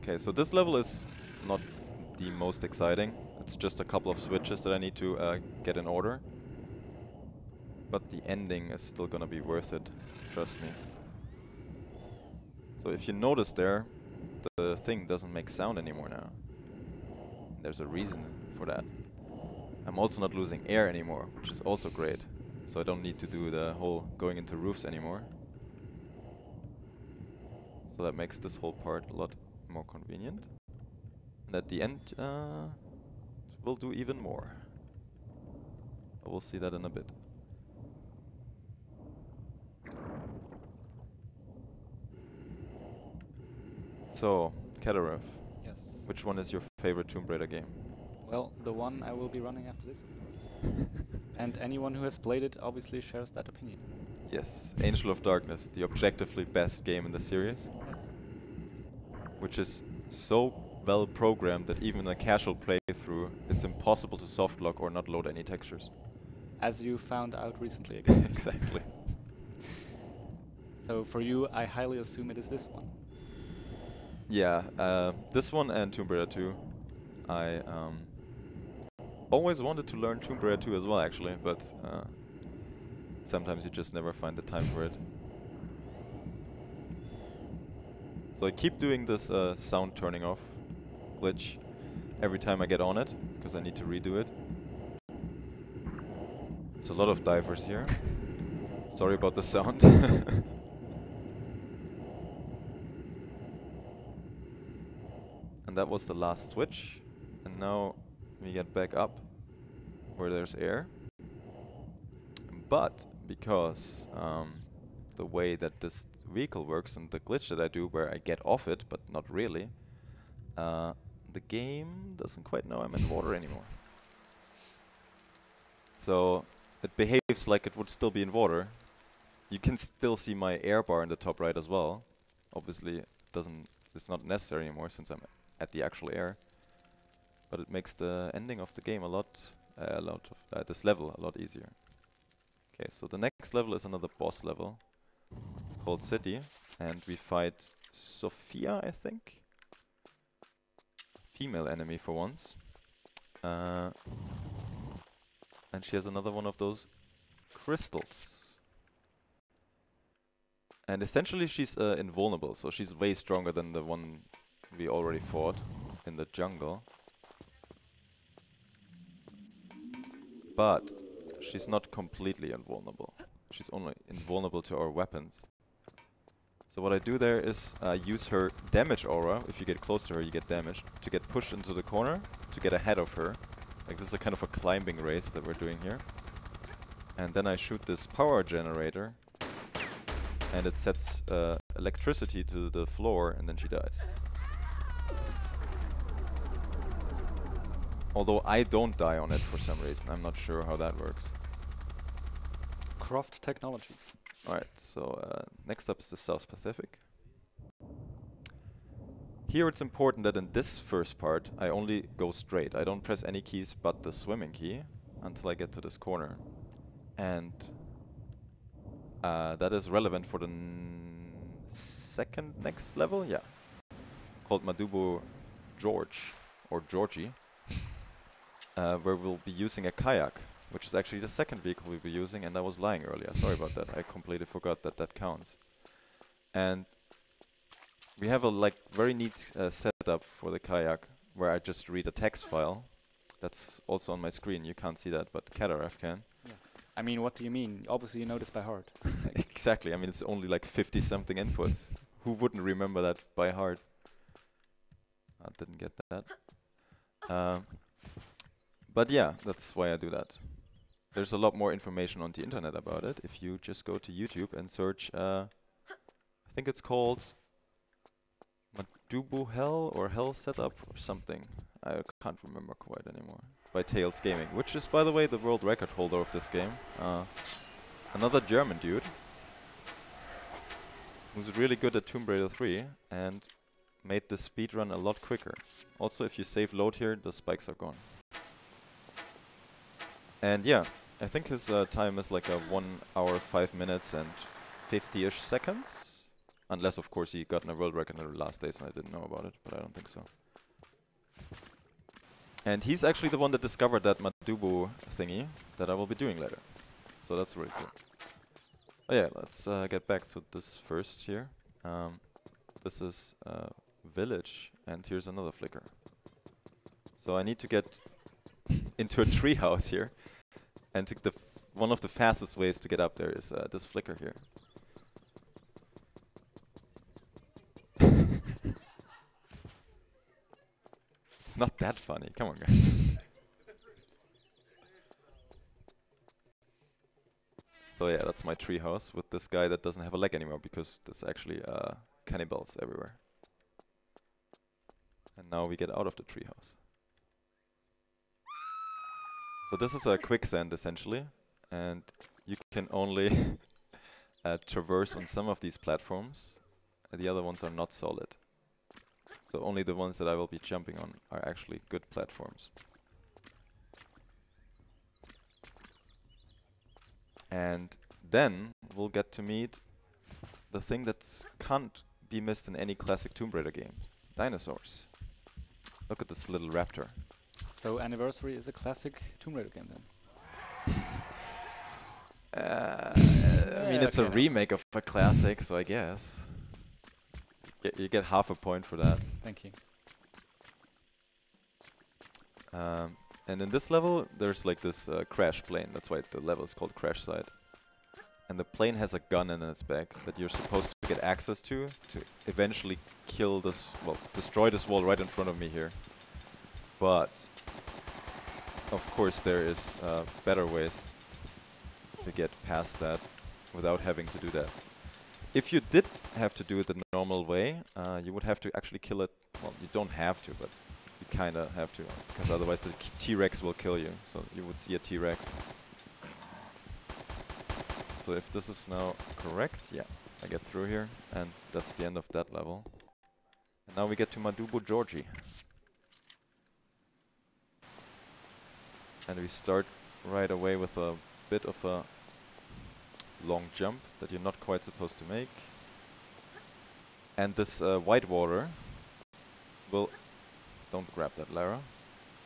Okay, so this level is not the most exciting. It's just a couple of switches that I need to uh, get in order. But the ending is still gonna be worth it, trust me. So if you notice there, the thing doesn't make sound anymore now. There's a reason for that. I'm also not losing air anymore, which is also great. So I don't need to do the whole going into roofs anymore. So that makes this whole part a lot more convenient. And at the end, uh, we'll do even more. I will see that in a bit. So, Kadaref, Yes. which one is your favorite Tomb Raider game? Well, the one I will be running after this, of course. <laughs> and anyone who has played it obviously shares that opinion. Yes, Angel of Darkness, the objectively best game in the series, Yes. which is so well programmed that even in a casual playthrough, it's impossible to softlock or not load any textures. As you found out recently <laughs> again. exactly. so for you, I highly assume it is this one. Yeah, uh, this one and Tomb Raider 2. I um, always wanted to learn Tomb Raider 2 as well, actually, but uh, sometimes you just never find the time for it. So I keep doing this uh, sound turning off glitch every time I get on it, because I need to redo it. There's a lot of divers here. <laughs> Sorry about the sound. <laughs> that was the last switch. And now we get back up where there's air. But because um, the way that this vehicle works and the glitch that I do where I get off it, but not really, uh, the game doesn't quite know I'm in water anymore. So it behaves like it would still be in water, you can still see my air bar in the top right as well. Obviously, it doesn't. It's not necessary anymore since I'm at the actual air. But it makes the ending of the game a lot, uh, a lot of uh, this level a lot easier. Okay, so the next level is another boss level. It's called City, and we fight Sophia, I think. Female enemy for once. Uh, and she has another one of those crystals. And essentially she's uh, invulnerable, so she's way stronger than the one we already fought in the jungle. But she's not completely invulnerable. She's only invulnerable to our weapons. So what I do there is uh, use her damage aura. If you get close to her, you get damaged. To get pushed into the corner, to get ahead of her. Like this is a kind of a climbing race that we're doing here. And then I shoot this power generator. And it sets uh, electricity to the floor, and then she dies. Although I don't die on it for some reason. I'm not sure how that works. Croft Technologies. Alright, so uh, next up is the South Pacific. Here it's important that in this first part I only go straight. I don't press any keys but the swimming key until I get to this corner. And uh, that is relevant for the second next level, yeah. Called Madubu George, or Georgie, uh, where we'll be using a kayak which is actually the second vehicle we'll be using, and I was lying earlier. Sorry about that. I completely forgot that that counts. And we have a like very neat uh, setup for the kayak where I just read a text file. That's also on my screen. You can't see that, but Kataref can. Yes. I mean, what do you mean? Obviously, you know this by heart. <laughs> exactly. I mean, it's only like 50 something inputs. Who wouldn't remember that by heart? I didn't get that. <laughs> Um, but yeah, that's why I do that there's a lot more information on the internet about it. If you just go to YouTube and search, uh, I think it's called Madubu Hell or Hell Setup or something. I can't remember quite anymore. By Tails Gaming, which is, by the way, the world record holder of this game. Uh, another German dude who's really good at Tomb Raider 3 and made the speedrun a lot quicker. Also, if you save load here, the spikes are gone. And yeah, I think his uh, time is like a 1 hour 5 minutes and 50-ish seconds. Unless, of course, he got in a world record in the last days and I didn't know about it, but I don't think so. And he's actually the one that discovered that Madubu thingy that I will be doing later. So that's really cool. Oh yeah, let's uh, get back to this first here. Um, this is uh, village, and here's another flicker. So I need to get into a treehouse here. And the one of the fastest ways to get up there is uh, this flicker here. <laughs> it's not that funny. Come on, guys. <laughs> so yeah, that's my treehouse with this guy that doesn't have a leg anymore because there's actually uh, cannibals everywhere. And now we get out of the treehouse. So this is a quicksand essentially, and you can only <laughs> uh, traverse on some of these platforms. the other ones are not solid. So only the ones that I will be jumping on are actually good platforms. And then we'll get to meet the thing that can't be missed in any classic Tomb Raider game. Dinosaurs. Look at this little raptor. So Anniversary is a classic Tomb Raider game then? <laughs> uh, I mean, it's okay. a remake of a classic, so I guess. Get, you get half a point for that. Thank you. Um, and in this level, there's like this uh, crash plane. That's why the level is called Crash Site. And the plane has a gun in its back that you're supposed to get access to to eventually kill this, well, destroy this wall right in front of me here. But of course there is uh, better ways to get past that without having to do that. If you did have to do it the normal way, uh, you would have to actually kill it. Well, you don't have to, but you kind of have to, because otherwise the T-Rex will kill you. So you would see a T-Rex. So if this is now correct, yeah, I get through here, and that's the end of that level. And now we get to Madubu Georgie. And we start right away with a bit of a long jump that you're not quite supposed to make. And this uh, white water will... Don't grab that, Lara.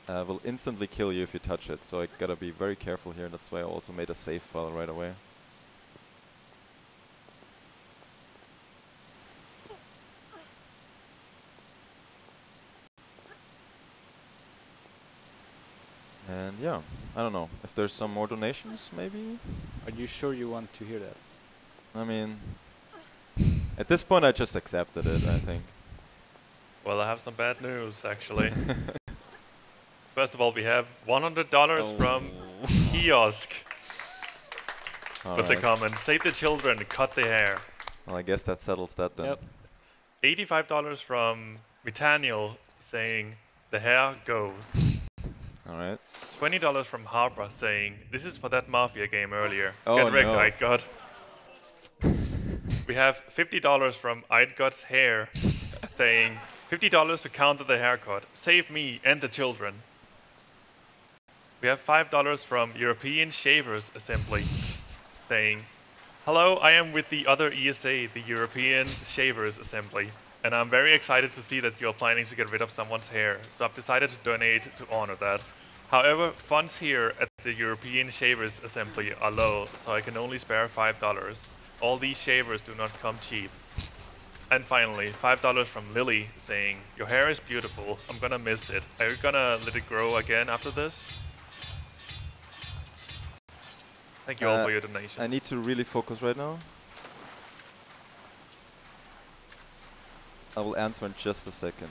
Uh, will instantly kill you if you touch it, so I gotta be very careful here. And that's why I also made a save file right away. And yeah, I don't know. If there's some more donations, maybe? Are you sure you want to hear that? I mean, at this point I just accepted it, I think. Well, I have some bad news, actually. <laughs> First of all, we have $100 from Kiosk with the comment, save the children, cut the hair. Well, I guess that settles that then. Yep. $85 from Vitaniel saying, the hair goes. Alright. $20 from Harper saying, this is for that Mafia game earlier. Oh, Get wrecked, no. Eidgod. we have $50 from Eidgod's hair saying, $50 to counter the haircut. Save me and the children. We have $5 from European Shavers Assembly saying, Hello, I am with the other ESA, the European Shavers Assembly, and I'm very excited to see that you're planning to get rid of someone's hair, so I've decided to donate to honor that. However, funds here at the European Shavers Assembly are low, so I can only spare $5. All these shavers do not come cheap. And finally, $5 from Lily saying, Your hair is beautiful, I'm gonna miss it. Are you gonna let it grow again after this? Thank you all Uh, for your donations. I need to really focus right now. I will answer in just a second.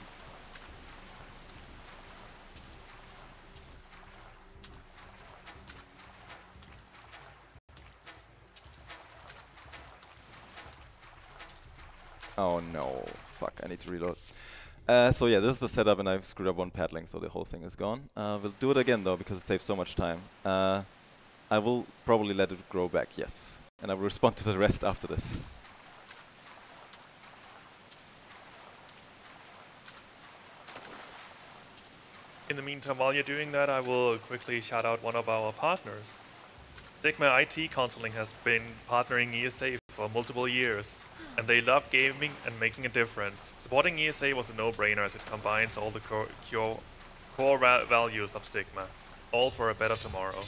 Oh no, fuck, I need to reload. Uh, so yeah, this is the setup and I've screwed up one paddling, so the whole thing is gone. Uh, we'll do it again though, because it saves so much time. Uh, I will probably let it grow back, yes. And I will <laughs> respond to the rest after this. In the meantime, while you're doing that, I will quickly shout out one of our partners. Sigma IT Consulting has been partnering ESA for multiple years, and they love gaming and making a difference. Supporting ESA was a no-brainer as it combines all the core, core values of Sigma, all for a better tomorrow.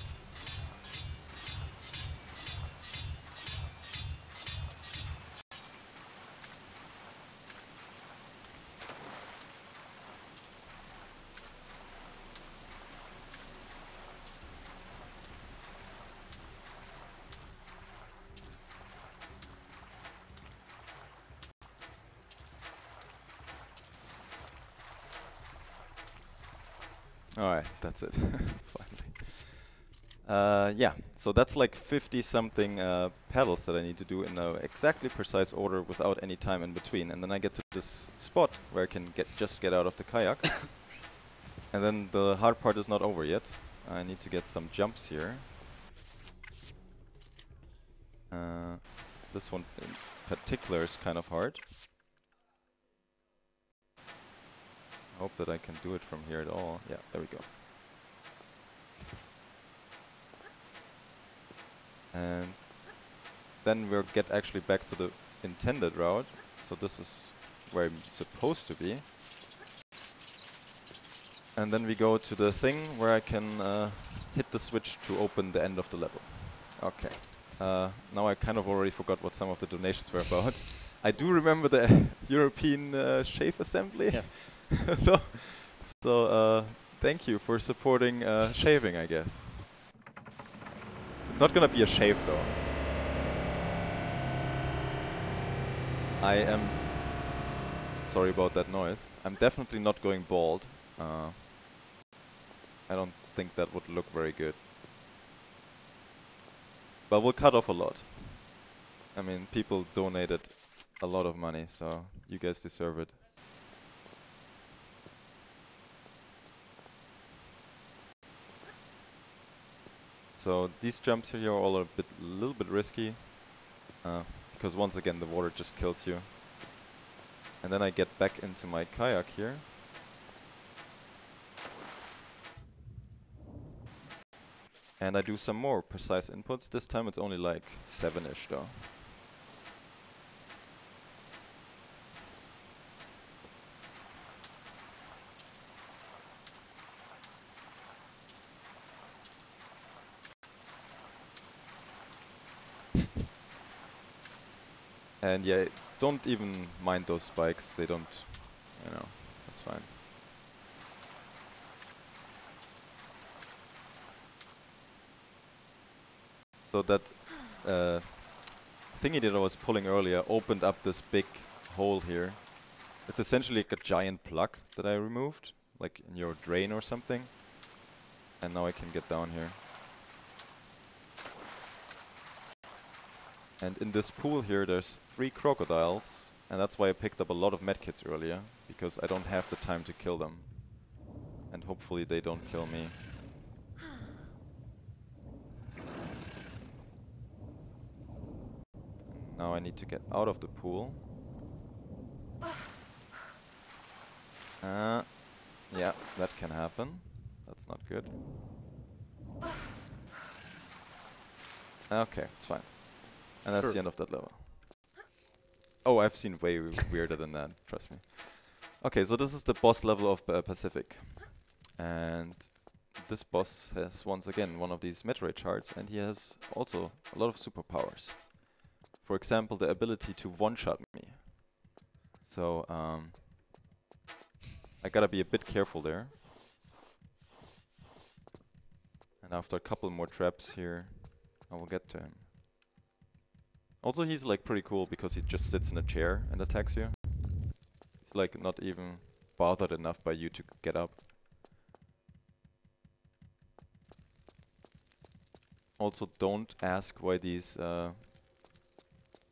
Alright, that's it. Finally. Uh, yeah, so that's like 50 something uh, pedals that I need to do in a exactly precise order without any time in between. And then I get to this spot where I can get just get out of the kayak. <laughs> and then the hard part is not over yet. I need to get some jumps here. Uh, this one in particular is kind of hard. I hope that I can do it from here at all. Yeah, there we go. And then we'll get actually back to the intended route. So this is where I'm supposed to be. And then we go to the thing where I can uh, hit the switch to open the end of the level. Okay. Uh, now I kind of already forgot what some of the donations were about. I do remember the <laughs> European uh, Shave Assembly. Yes. <laughs> no. So, uh, thank you for supporting uh, shaving, I guess. It's not gonna be a shave, though. I am... Sorry about that noise. I'm definitely not going bald. Uh, I don't think that would look very good. But we'll cut off a lot. I mean, people donated a lot of money, so you guys deserve it. So these jumps here are all a bit, little bit risky. Uh, because once again the water just kills you. And then I get back into my kayak here. And I do some more precise inputs. This time it's only like 7-ish though. And yeah, don't even mind those spikes. They don't, you know, that's fine. So that uh, thingy that I was pulling earlier opened up this big hole here. It's essentially like a giant plug that I removed, like in your drain or something. And now I can get down here. And in this pool here, there's three crocodiles, and that's why I picked up a lot of medkits earlier, because I don't have the time to kill them. And hopefully they don't kill me. Now I need to get out of the pool. Uh, yeah, that can happen. That's not good. Okay, it's fine. And that's Sure. the end of that level. Oh, I've seen way weirder than that, trust me. Okay, so this is the boss level of uh, Pacific. And this boss has once again one of these meteorite shards, and he has also a lot of superpowers. For example, the ability to one-shot me. So, um, I gotta be a bit careful there. And after a couple more traps here, I will get to him. Also, he's like pretty cool because he just sits in a chair and attacks you. He's like not even bothered enough by you to get up. Also, don't ask why these uh,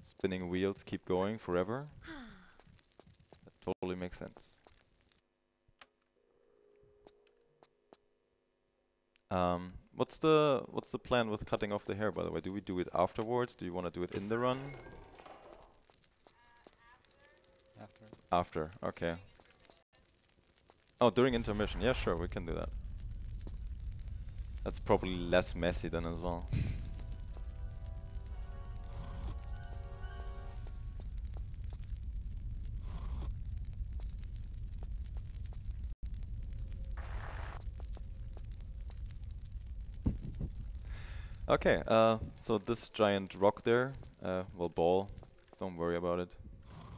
spinning wheels keep going forever. <gasps> That totally makes sense. Um, what's the what's the plan with cutting off the hair? By the way, do we do it afterwards? Do you want to do it in the run? After. After, okay. Oh, during intermission. Yeah, sure, we can do that. That's probably less messy then as well. <laughs> Okay, uh, so this giant rock there, uh, well, ball, don't worry about it.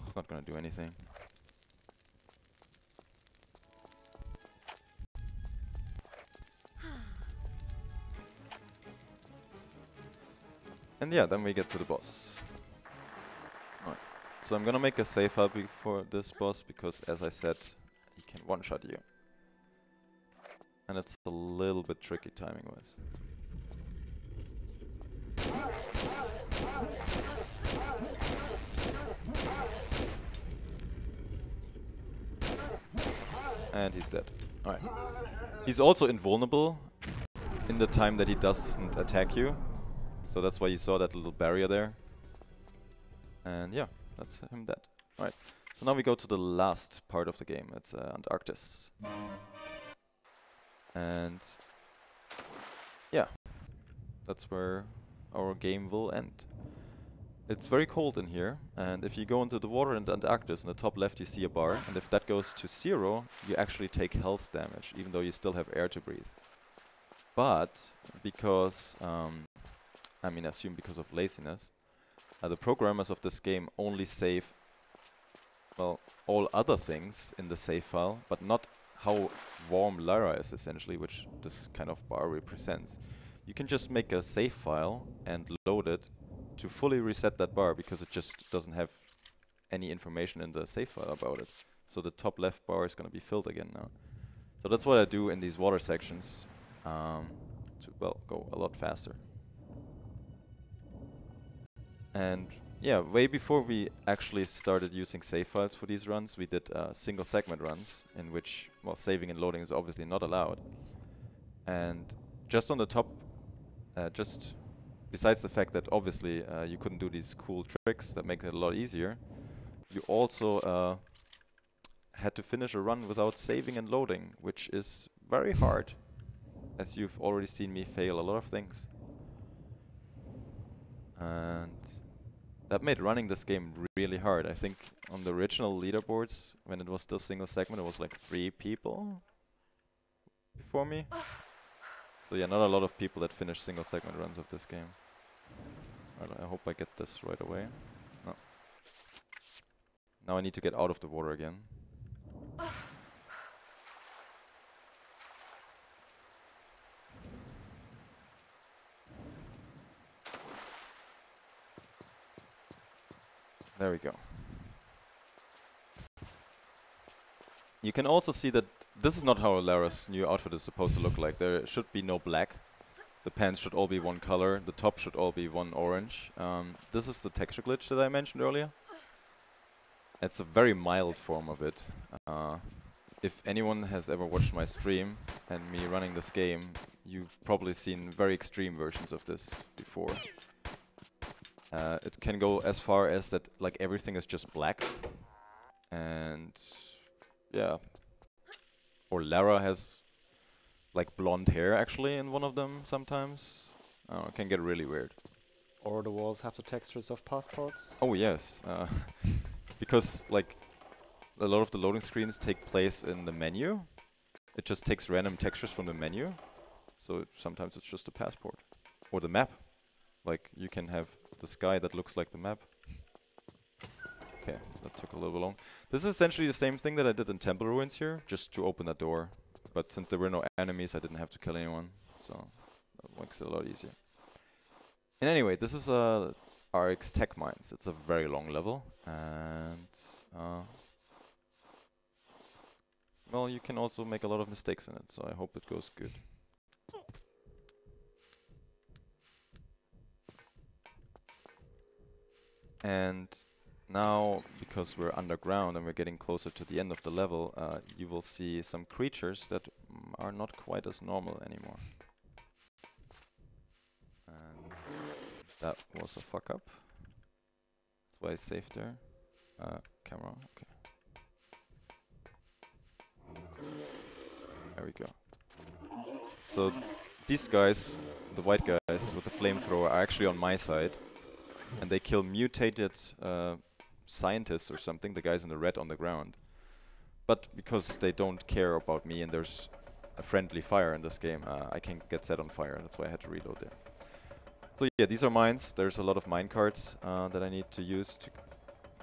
It's not gonna do anything. And yeah, then we get to the boss. So I'm gonna make a safe hub for this boss because as I said, he can one-shot you. And it's a little bit tricky timing And he's dead. Alright. He's also invulnerable in the time that he doesn't attack you. So that's why you saw that little barrier there. And yeah, that's him dead. Alright. So now we go to the last part of the game. It's uh. And yeah, that's where our game will end. It's very cold in here, and if you go into the water in the Antarctis, in the top left you see a bar, and if that goes to zero, you actually take health damage, even though you still have air to breathe. But, because, um, I mean, assume because of laziness, uh, the programmers of this game only save, well, all other things in the save file, but not how warm Lara is, essentially, which this kind of bar represents. You can just make a save file and load it to fully reset that bar because it just doesn't have any information in the save file about it. So the top left bar is going to be filled again now. So that's what I do in these water sections um, to, well, go a lot faster. And yeah, way before we actually started using save files for these runs, we did uh, single segment runs in which, well, saving and loading is obviously not allowed. And just on the top, uh, just besides the fact that obviously uh, you couldn't do these cool tricks that make it a lot easier, you also uh, had to finish a run without saving and loading, which is very hard, as you've already seen me fail a lot of things. And that made running this game really hard. I think on the original leaderboards, when it was still single segment, it was like three people before me. <sighs> So yeah, not a lot of people that finish single segment runs of this game. I hope I get this right away. No. Now I need to get out of the water again. There we go. You can also see that this is not how Lara's new outfit is supposed to look like. There should be no black. The pants should all be one color. The top should all be one orange. Um, this is the texture glitch that I mentioned earlier. It's a very mild form of it. Uh, if anyone has ever watched my stream and me running this game, you've probably seen very extreme versions of this before. Uh, it can go as far as that like everything is just black. And yeah. Or Lara has like blonde hair actually in one of them sometimes. Oh, it can get really weird. Or the walls have the textures of passports. Oh yes, uh, <laughs> because like a lot of the loading screens take place in the menu. It just takes random textures from the menu. So it sometimes it's just a passport or the map. Like you can have the sky that looks like the map. Okay, that took a little bit long. This is essentially the same thing that I did in Temple Ruins here, just to open that door. But since there were no enemies, I didn't have to kill anyone, so that makes it a lot easier. And anyway, this is uh, RX Tech Mines. It's a very long level, and uh, well, you can also make a lot of mistakes in it, so I hope it goes good. And now, because we're underground and we're getting closer to the end of the level, uh, you will see some creatures that mm, are not quite as normal anymore. And that was a fuck up. That's why I saved there. Uh, camera, okay. There we go. So these guys, the white guys with the flamethrower, are actually on my side and they kill mutated uh, scientists or something, the guys in the red on the ground. But because they don't care about me and there's a friendly fire in this game, uh, I can get set on fire. That's why I had to reload there. So yeah, these are mines. There's a lot of mine carts uh, that I need to use to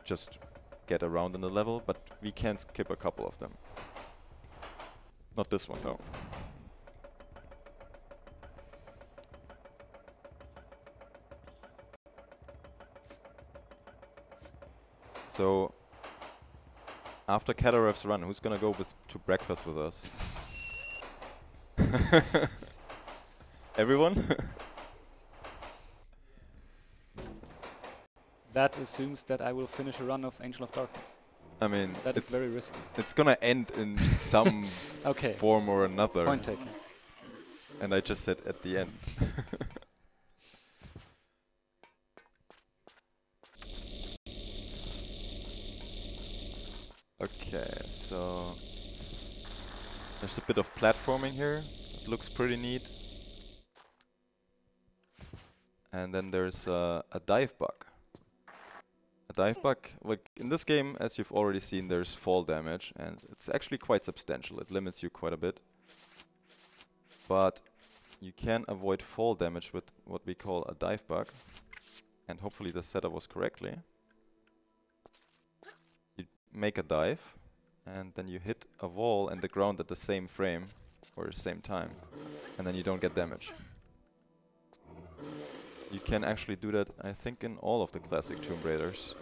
just get around in the level, but we can skip a couple of them. Not this one, though. So after Katarev's run, who's gonna go with to breakfast with us? <laughs> Everyone? <laughs> That assumes that I will finish a run of Angel of Darkness. I mean, That is it's very risky. it's gonna end in some <laughs> Okay. form or another. Point taken. And I just said at the end. okay, so there's a bit of platforming here. It looks pretty neat. And then there's uh, a dive bug. A dive bug, like in this game, as you've already seen, there's fall damage, and it's actually quite substantial. It limits you quite a bit. But you can avoid fall damage with what we call a dive bug. And hopefully the setup was correctly. You make a dive, and then you hit a wall and the ground at the same frame, or the same time, and then you don't get damage. You can actually do that, I think, in all of the classic Tomb Raiders.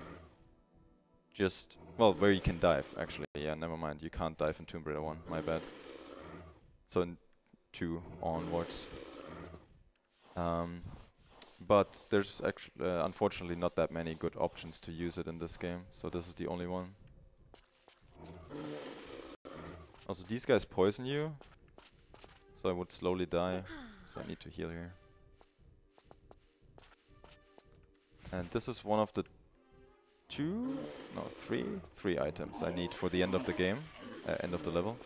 Just, well, where you can dive, actually. Yeah, never mind, you can't dive in Tomb Raider 1, my bad. So in 2 onwards. Um, but there's actually, uh, unfortunately, not that many good options to use it in this game, so this is the only one. Also, these guys poison you, so I would slowly die, so I need to heal here. And this is one of the two, no, three, three items I need for the end of the game, uh, end of the level.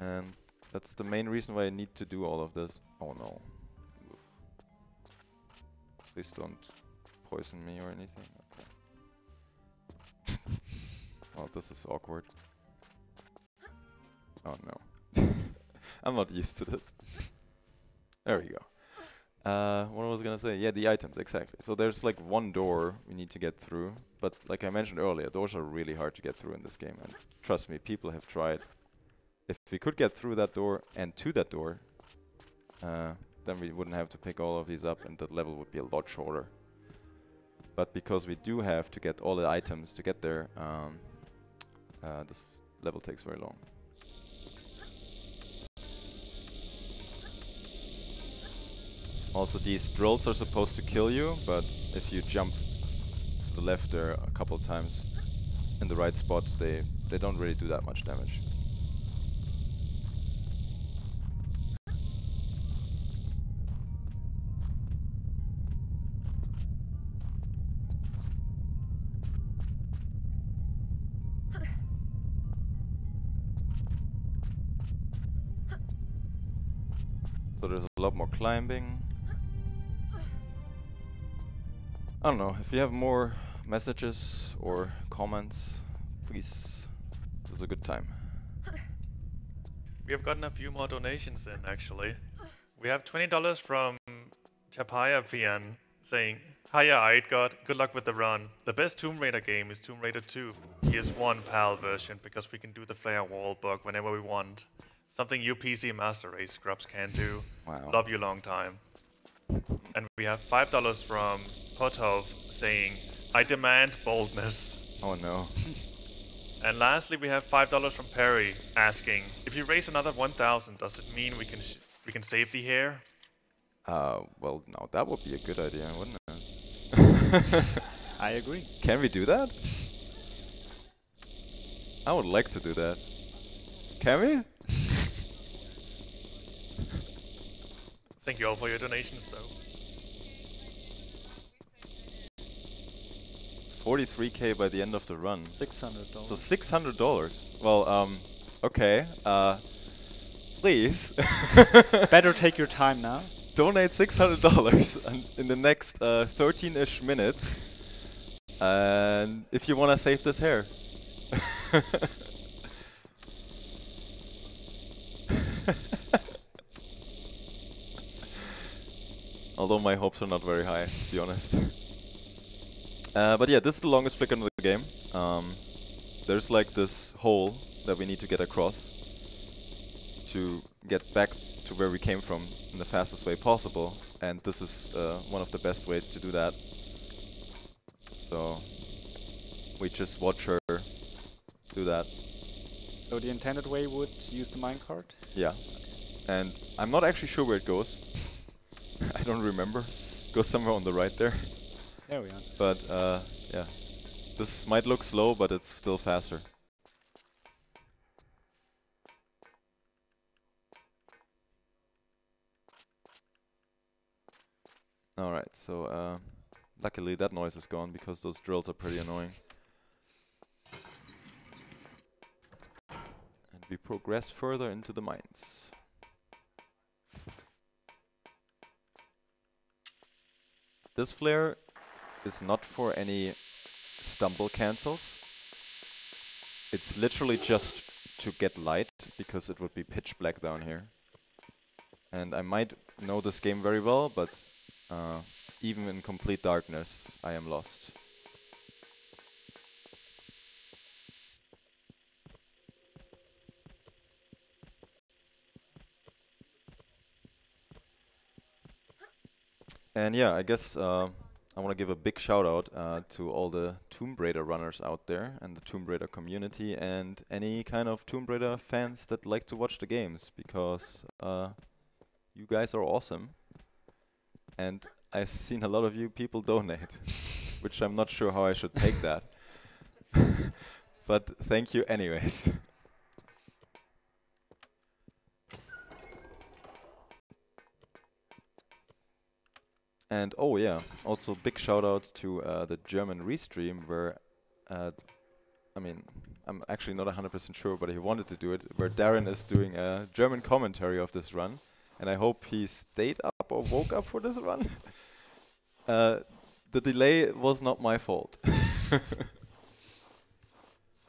And that's the main reason why I need to do all of this. Oh no. Oof. Please don't poison me or anything. Okay. <laughs> well, this is awkward. Oh no. <laughs> I'm not used to this. <laughs> there we go. Uh, what was I gonna say? Yeah, the items, exactly. So there's like one door we need to get through, but like I mentioned earlier, doors are really hard to get through in this game, and trust me, people have tried. If we could get through that door and to that door, uh, then we wouldn't have to pick all of these up, and the level would be a lot shorter. But because we do have to get all the items to get there, um, uh, this level takes very long. Also, these drills are supposed to kill you, but if you jump to the left there a couple times in the right spot, they, they don't really do that much damage. Lot more climbing. I don't know, if you have more messages or comments, please, this is a good time. We have gotten a few more donations in, actually. We have $20 from Chapaya PN saying, Hiya, Eidgod. Good luck with the run. The best Tomb Raider game is Tomb Raider 2. Here's one PAL version because we can do the flare wall bug whenever we want. Something you PC Master Race scrubs can do. Wow. Love you long time. And we have $5 from Potov saying, I demand boldness. Oh no. <laughs> And lastly, we have five dollars from Perry asking, if you raise another one thousand, does it mean we can sh- we can save the hair? Uh, well, no, that would be a good idea, wouldn't it? <laughs> I agree. Can we do that? I would like to do that. Can we? Thank you all for your donations, though. 43k by the end of the run. Six hundred dollars. So six hundred dollars. Well, um, okay. Uh, please <laughs> Better take your time now. donate six hundred dollars <laughs> in the next uh, thirteen-ish minutes, and if you wanna save this hair. <laughs> Although my hopes are not very high, to be honest. <laughs> Uh, but yeah, this is the longest flicker in the game. Um, there's like this hole that we need to get across to get back to where we came from in the fastest way possible, and this is uh, one of the best ways to do that. So we just watch her do that. So the intended way would use the minecart. Yeah, and I'm not actually sure where it goes. <laughs> <laughs> I don't remember. goes somewhere on the right there. There we are. But uh, yeah, this might look slow, but it's still faster. Alright, so uh, luckily that noise is gone because those drills are pretty annoying. And we progress further into the mines. This flare is not for any stumble cancels. It's literally just to get light because it would be pitch black down here. And I might know this game very well, but uh, even in complete darkness, I am lost. And yeah, I guess uh, I want to give a big shout out uh, to all the Tomb Raider runners out there and the Tomb Raider community and any kind of Tomb Raider fans that like to watch the games because uh, you guys are awesome. And I've seen a lot of you people donate, which I'm not sure how I should take that. <laughs> but thank you anyways. <laughs> And oh yeah, also big shout out to uh, the German restream where, uh, I mean, I'm actually not 100% sure, but he wanted to do it, where Darren is doing a German commentary of this run, and I hope he stayed up or woke up for this run. <laughs> uh, the delay was not my fault. <laughs>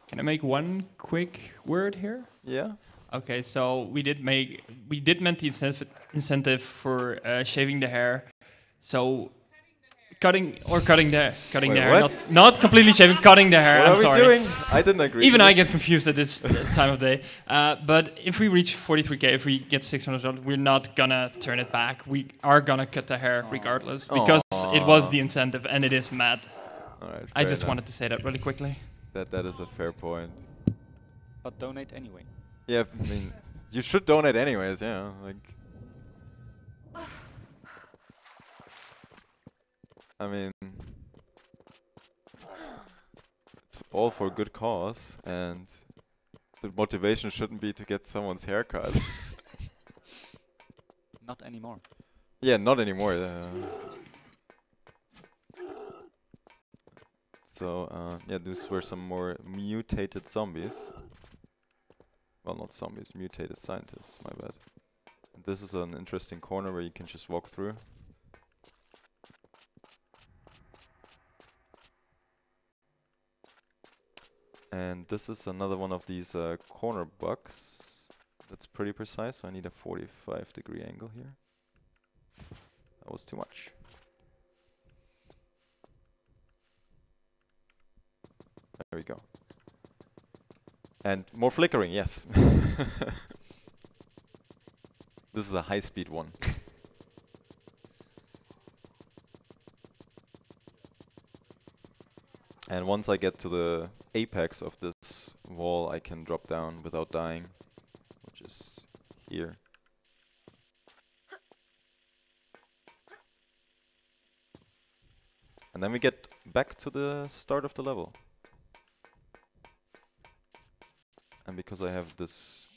Can I make one quick word here? yeah. Okay, so we did make we did make the incentive incentive for uh, shaving the hair. So cutting or cutting the cutting Wait, the hair, not, not completely shaving, cutting the hair. What I'm are we sorry. doing? I didn't agree. Even I get confused at this time of day. Uh, but if we reach 43k, if we get 600, dollars, we're not gonna turn it back. We are gonna cut the hair regardless because it was the incentive and it is mad. All right, I just enough. wanted to say that really quickly. that. That is a fair point. But donate anyway. Yeah, I mean, you should donate anyways. Yeah, like. I mean, it's all for a good cause, and the motivation shouldn't be to get someone's haircut. <laughs> Not anymore. yeah, not anymore. Uh, so uh, yeah, these were some more mutated zombies. Well, not zombies, mutated scientists. My bad. This is an interesting corner where you can just walk through. And this is another one of these uh, corner bugs. That's pretty precise. So I need a 45 degree angle here. That was too much. There we go. And more flickering, yes. <laughs> this is a high speed one. and once I get to the apex of this wall, I can drop down without dying, which is here. And then we get back to the start of the level. And because I have this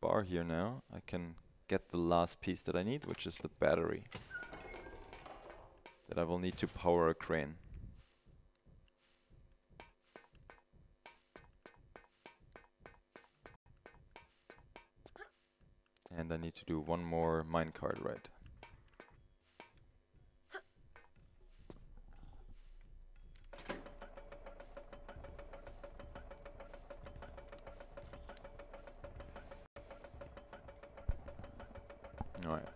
bar here now, I can get the last piece that I need, which is the battery. That I will need to power a crane. I need to do one more minecart ride. Alright.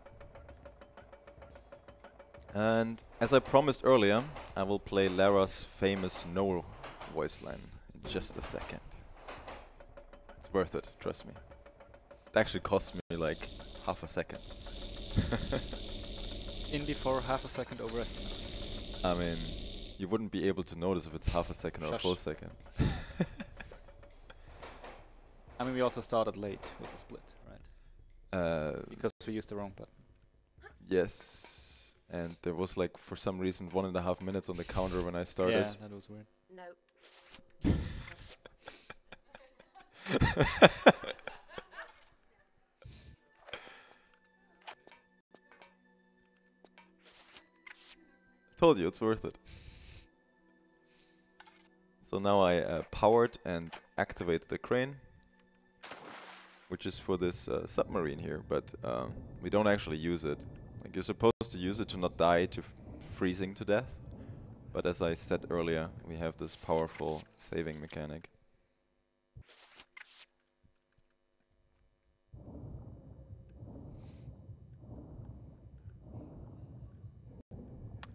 And as I promised earlier, I will play Lara's famous no voice line in just a second. It's worth it, trust me. It actually cost me like half a second. <laughs> In before half a second overestimate. I mean, you wouldn't be able to notice if it's half a second or a Shush. full second. <laughs> I mean, we also started late with the split, right? Uh, Because we used the wrong button. yes, and there was like for some reason one and a half minutes on the counter when I started. Yeah, that was weird. No. <laughs> Told you, it's worth it. So now I uh, powered and activated the crane, which is for this uh, submarine here, but um, we don't actually use it. Like you're supposed to use it to not die to freezing to death, but as I said earlier, we have this powerful saving mechanic.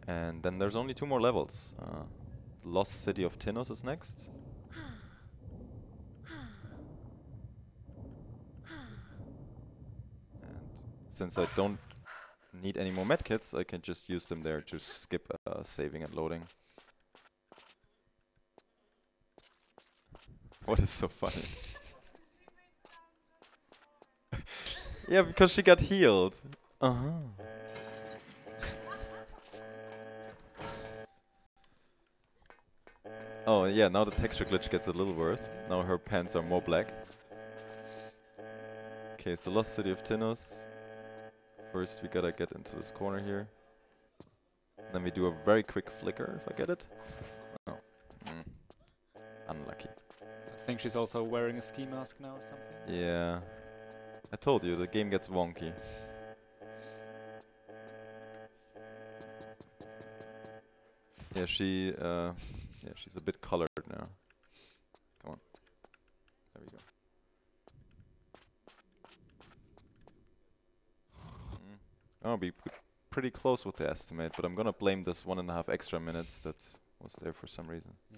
And then there's only two more levels. Uh, Lost City of Tinnos is next. And since I don't need any more medkits, I can just use them there to skip uh, saving and loading. What is so funny? <laughs> yeah, because she got healed. Uh Oh yeah, now the texture glitch gets a little worse. Now her pants are more black. Okay, so Lost City of Tinnos. First we gotta get into this corner here. Then we do a very quick flicker if I get it. Oh. Mm. Unlucky. I think she's also wearing a ski mask now or something. Yeah. I told you, the game gets wonky. Yeah, she, uh, yeah, she's a bit colored now. Come on. There we go. Mm. I'll be p- pretty close with the estimate, but I'm gonna blame this one and a half extra minutes that was there for some reason. Yeah.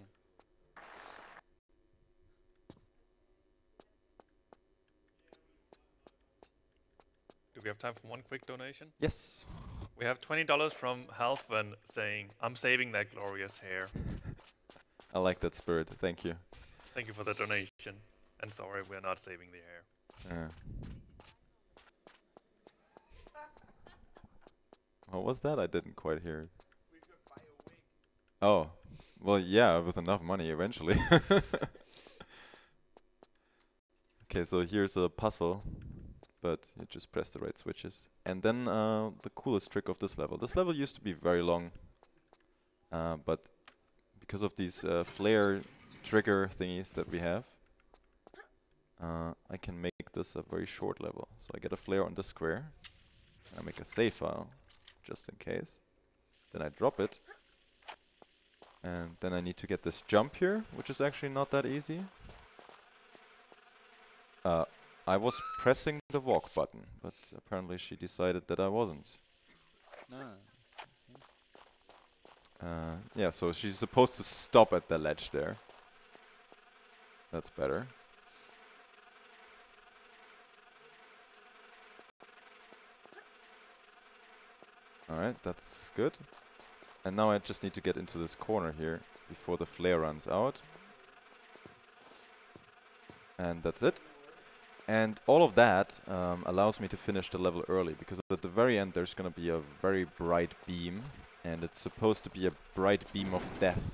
Do we have time for one quick donation? Yes. We have $20 from Halfven saying, I'm saving that glorious hair. <laughs> I like that spirit. Thank you. Thank you for the donation. And sorry, we're not saving the hair. Yeah. What was that? I didn't quite hear. Oh, well, yeah, with enough money eventually. <laughs> okay, so here's a puzzle, but you just press the right switches. And then uh, the coolest trick of this level. This level used to be very long, uh, but because of these uh, flare trigger thingies that we have, uh, I can make this a very short level. So I get a flare on the square. I make a save file, just in case. Then I drop it. And then I need to get this jump here, which is actually not that easy. Uh, I was pressing the walk button, but apparently she decided that I wasn't. Ah. Uh, yeah, so she's supposed to stop at the ledge there. That's better. Alright, that's good. And now I just need to get into this corner here before the flare runs out. And that's it. And all of that um, allows me to finish the level early because at the very end there's going to be a very bright beam and it's supposed to be a bright beam of death.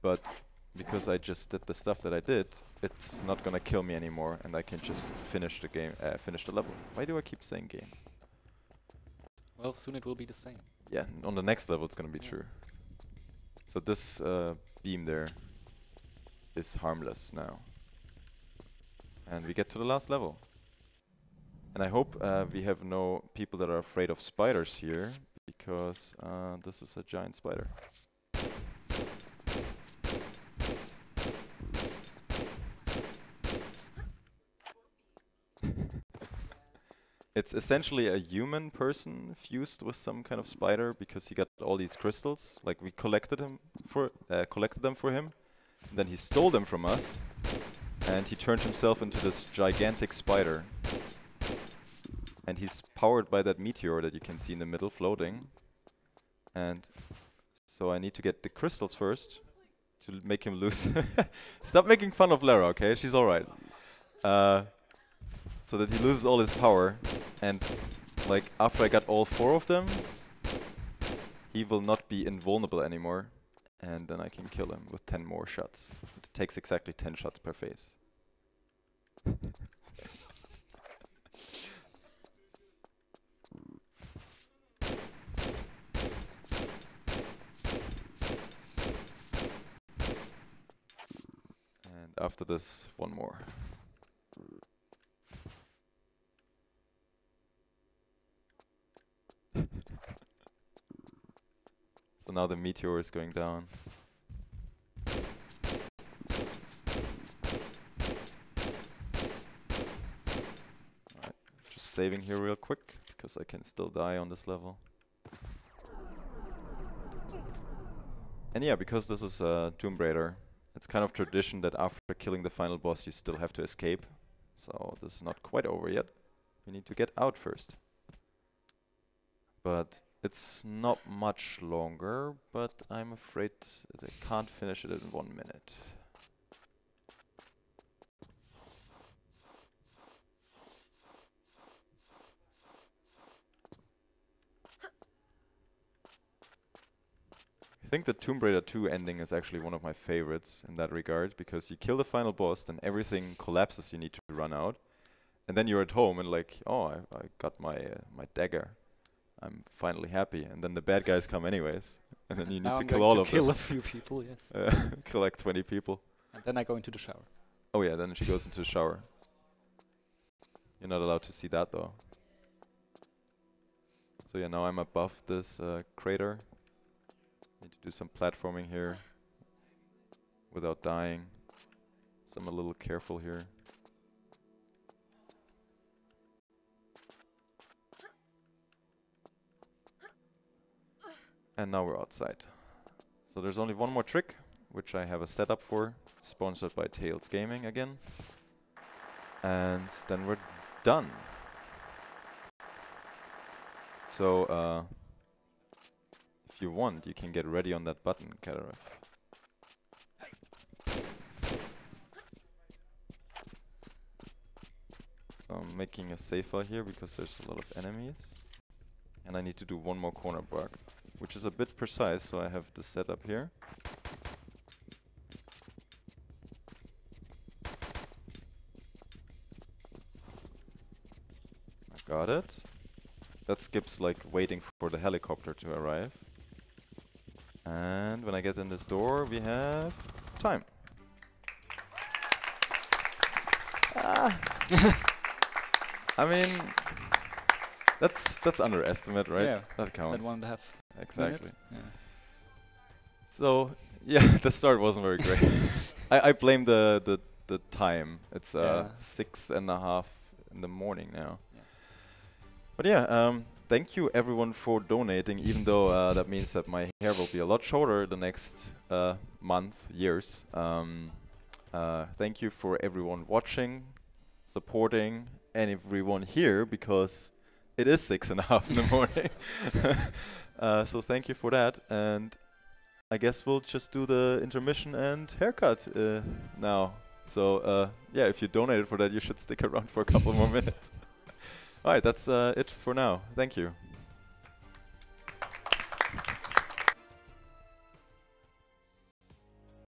But because I just did the stuff that I did, it's not going to kill me anymore and I can just finish the game, uh, finish the level. Why do I keep saying game? Well, soon it will be the same. Yeah, on the next level it's gonna be Yeah. true. So this uh, beam there is harmless now. And we get to the last level. And I hope uh, we have no people that are afraid of spiders here, because uh, this is a giant spider. It's essentially a human person fused with some kind of spider because he got all these crystals. Like we collected him for uh, collected them for him, then he stole them from us, and he turned himself into this gigantic spider. And he's powered by that meteor that you can see in the middle floating. And so I need to get the crystals first to make him lose. <laughs> Stop making fun of Lara, okay? She's alright. Uh, so that he loses all his power. And like after I got all four of them, he will not be invulnerable anymore. And then I can kill him with 10 more shots. It takes exactly 10 shots per phase. <laughs> and after this, one more. Now the meteor is going down. Alright, just saving here real quick because I can still die on this level. And yeah, because this is a Tomb Raider, it's kind of tradition that after killing the final boss you still have to escape. So this is not quite over yet. We need to get out first. But it's not much longer, but I'm afraid that I can't finish it in one minute. I think the Tomb Raider 2 ending is actually one of my favorites in that regard because you kill the final boss, then everything collapses. You need to run out, and then you're at home and like, oh, I, I got my uh, my dagger. I'm finally happy. And then the bad guys come anyways, and then you need to I'm kill all to of kill them. a few people, yes. <laughs> Uh, kill 20 people. And then I go into the shower. Oh yeah, then she goes into the shower. You're not allowed to see that though. So yeah, now I'm above this uh, crater. Need to do some platforming here without dying. So I'm a little careful here. And now we're outside. So there's only one more trick, which I have a setup for, sponsored by Tails Gaming again. And then we're done. So, uh, if you want, you can get ready on that button, Kataref. So I'm making a safer here because there's a lot of enemies. And I need to do one more corner bug, which is a bit precise, so I have the setup here. I got it. That skips like waiting for the helicopter to arrive. And when I get in this door, we have time. Ah. <laughs> I mean, that's that's underestimate, right? Yeah, that counts. That one and a half exactly. Yeah. So <laughs> yeah, the start wasn't very great. <laughs> I, I blame the, the the time. It's uh, Yeah. six and a half in the morning now. Yeah. But yeah, um, thank you everyone for donating. Even though uh, that means that my hair will be a lot shorter the next uh, month, years. Um, uh, thank you for everyone watching, supporting, and everyone here because it is six and a half in the morning. <laughs> uh, so thank you for that, and I guess we'll just do the intermission and haircut uh, now. So uh, yeah, if you donated for that, you should stick <laughs> around for a couple more minutes. <laughs> All right, that's uh, it for now. Thank you.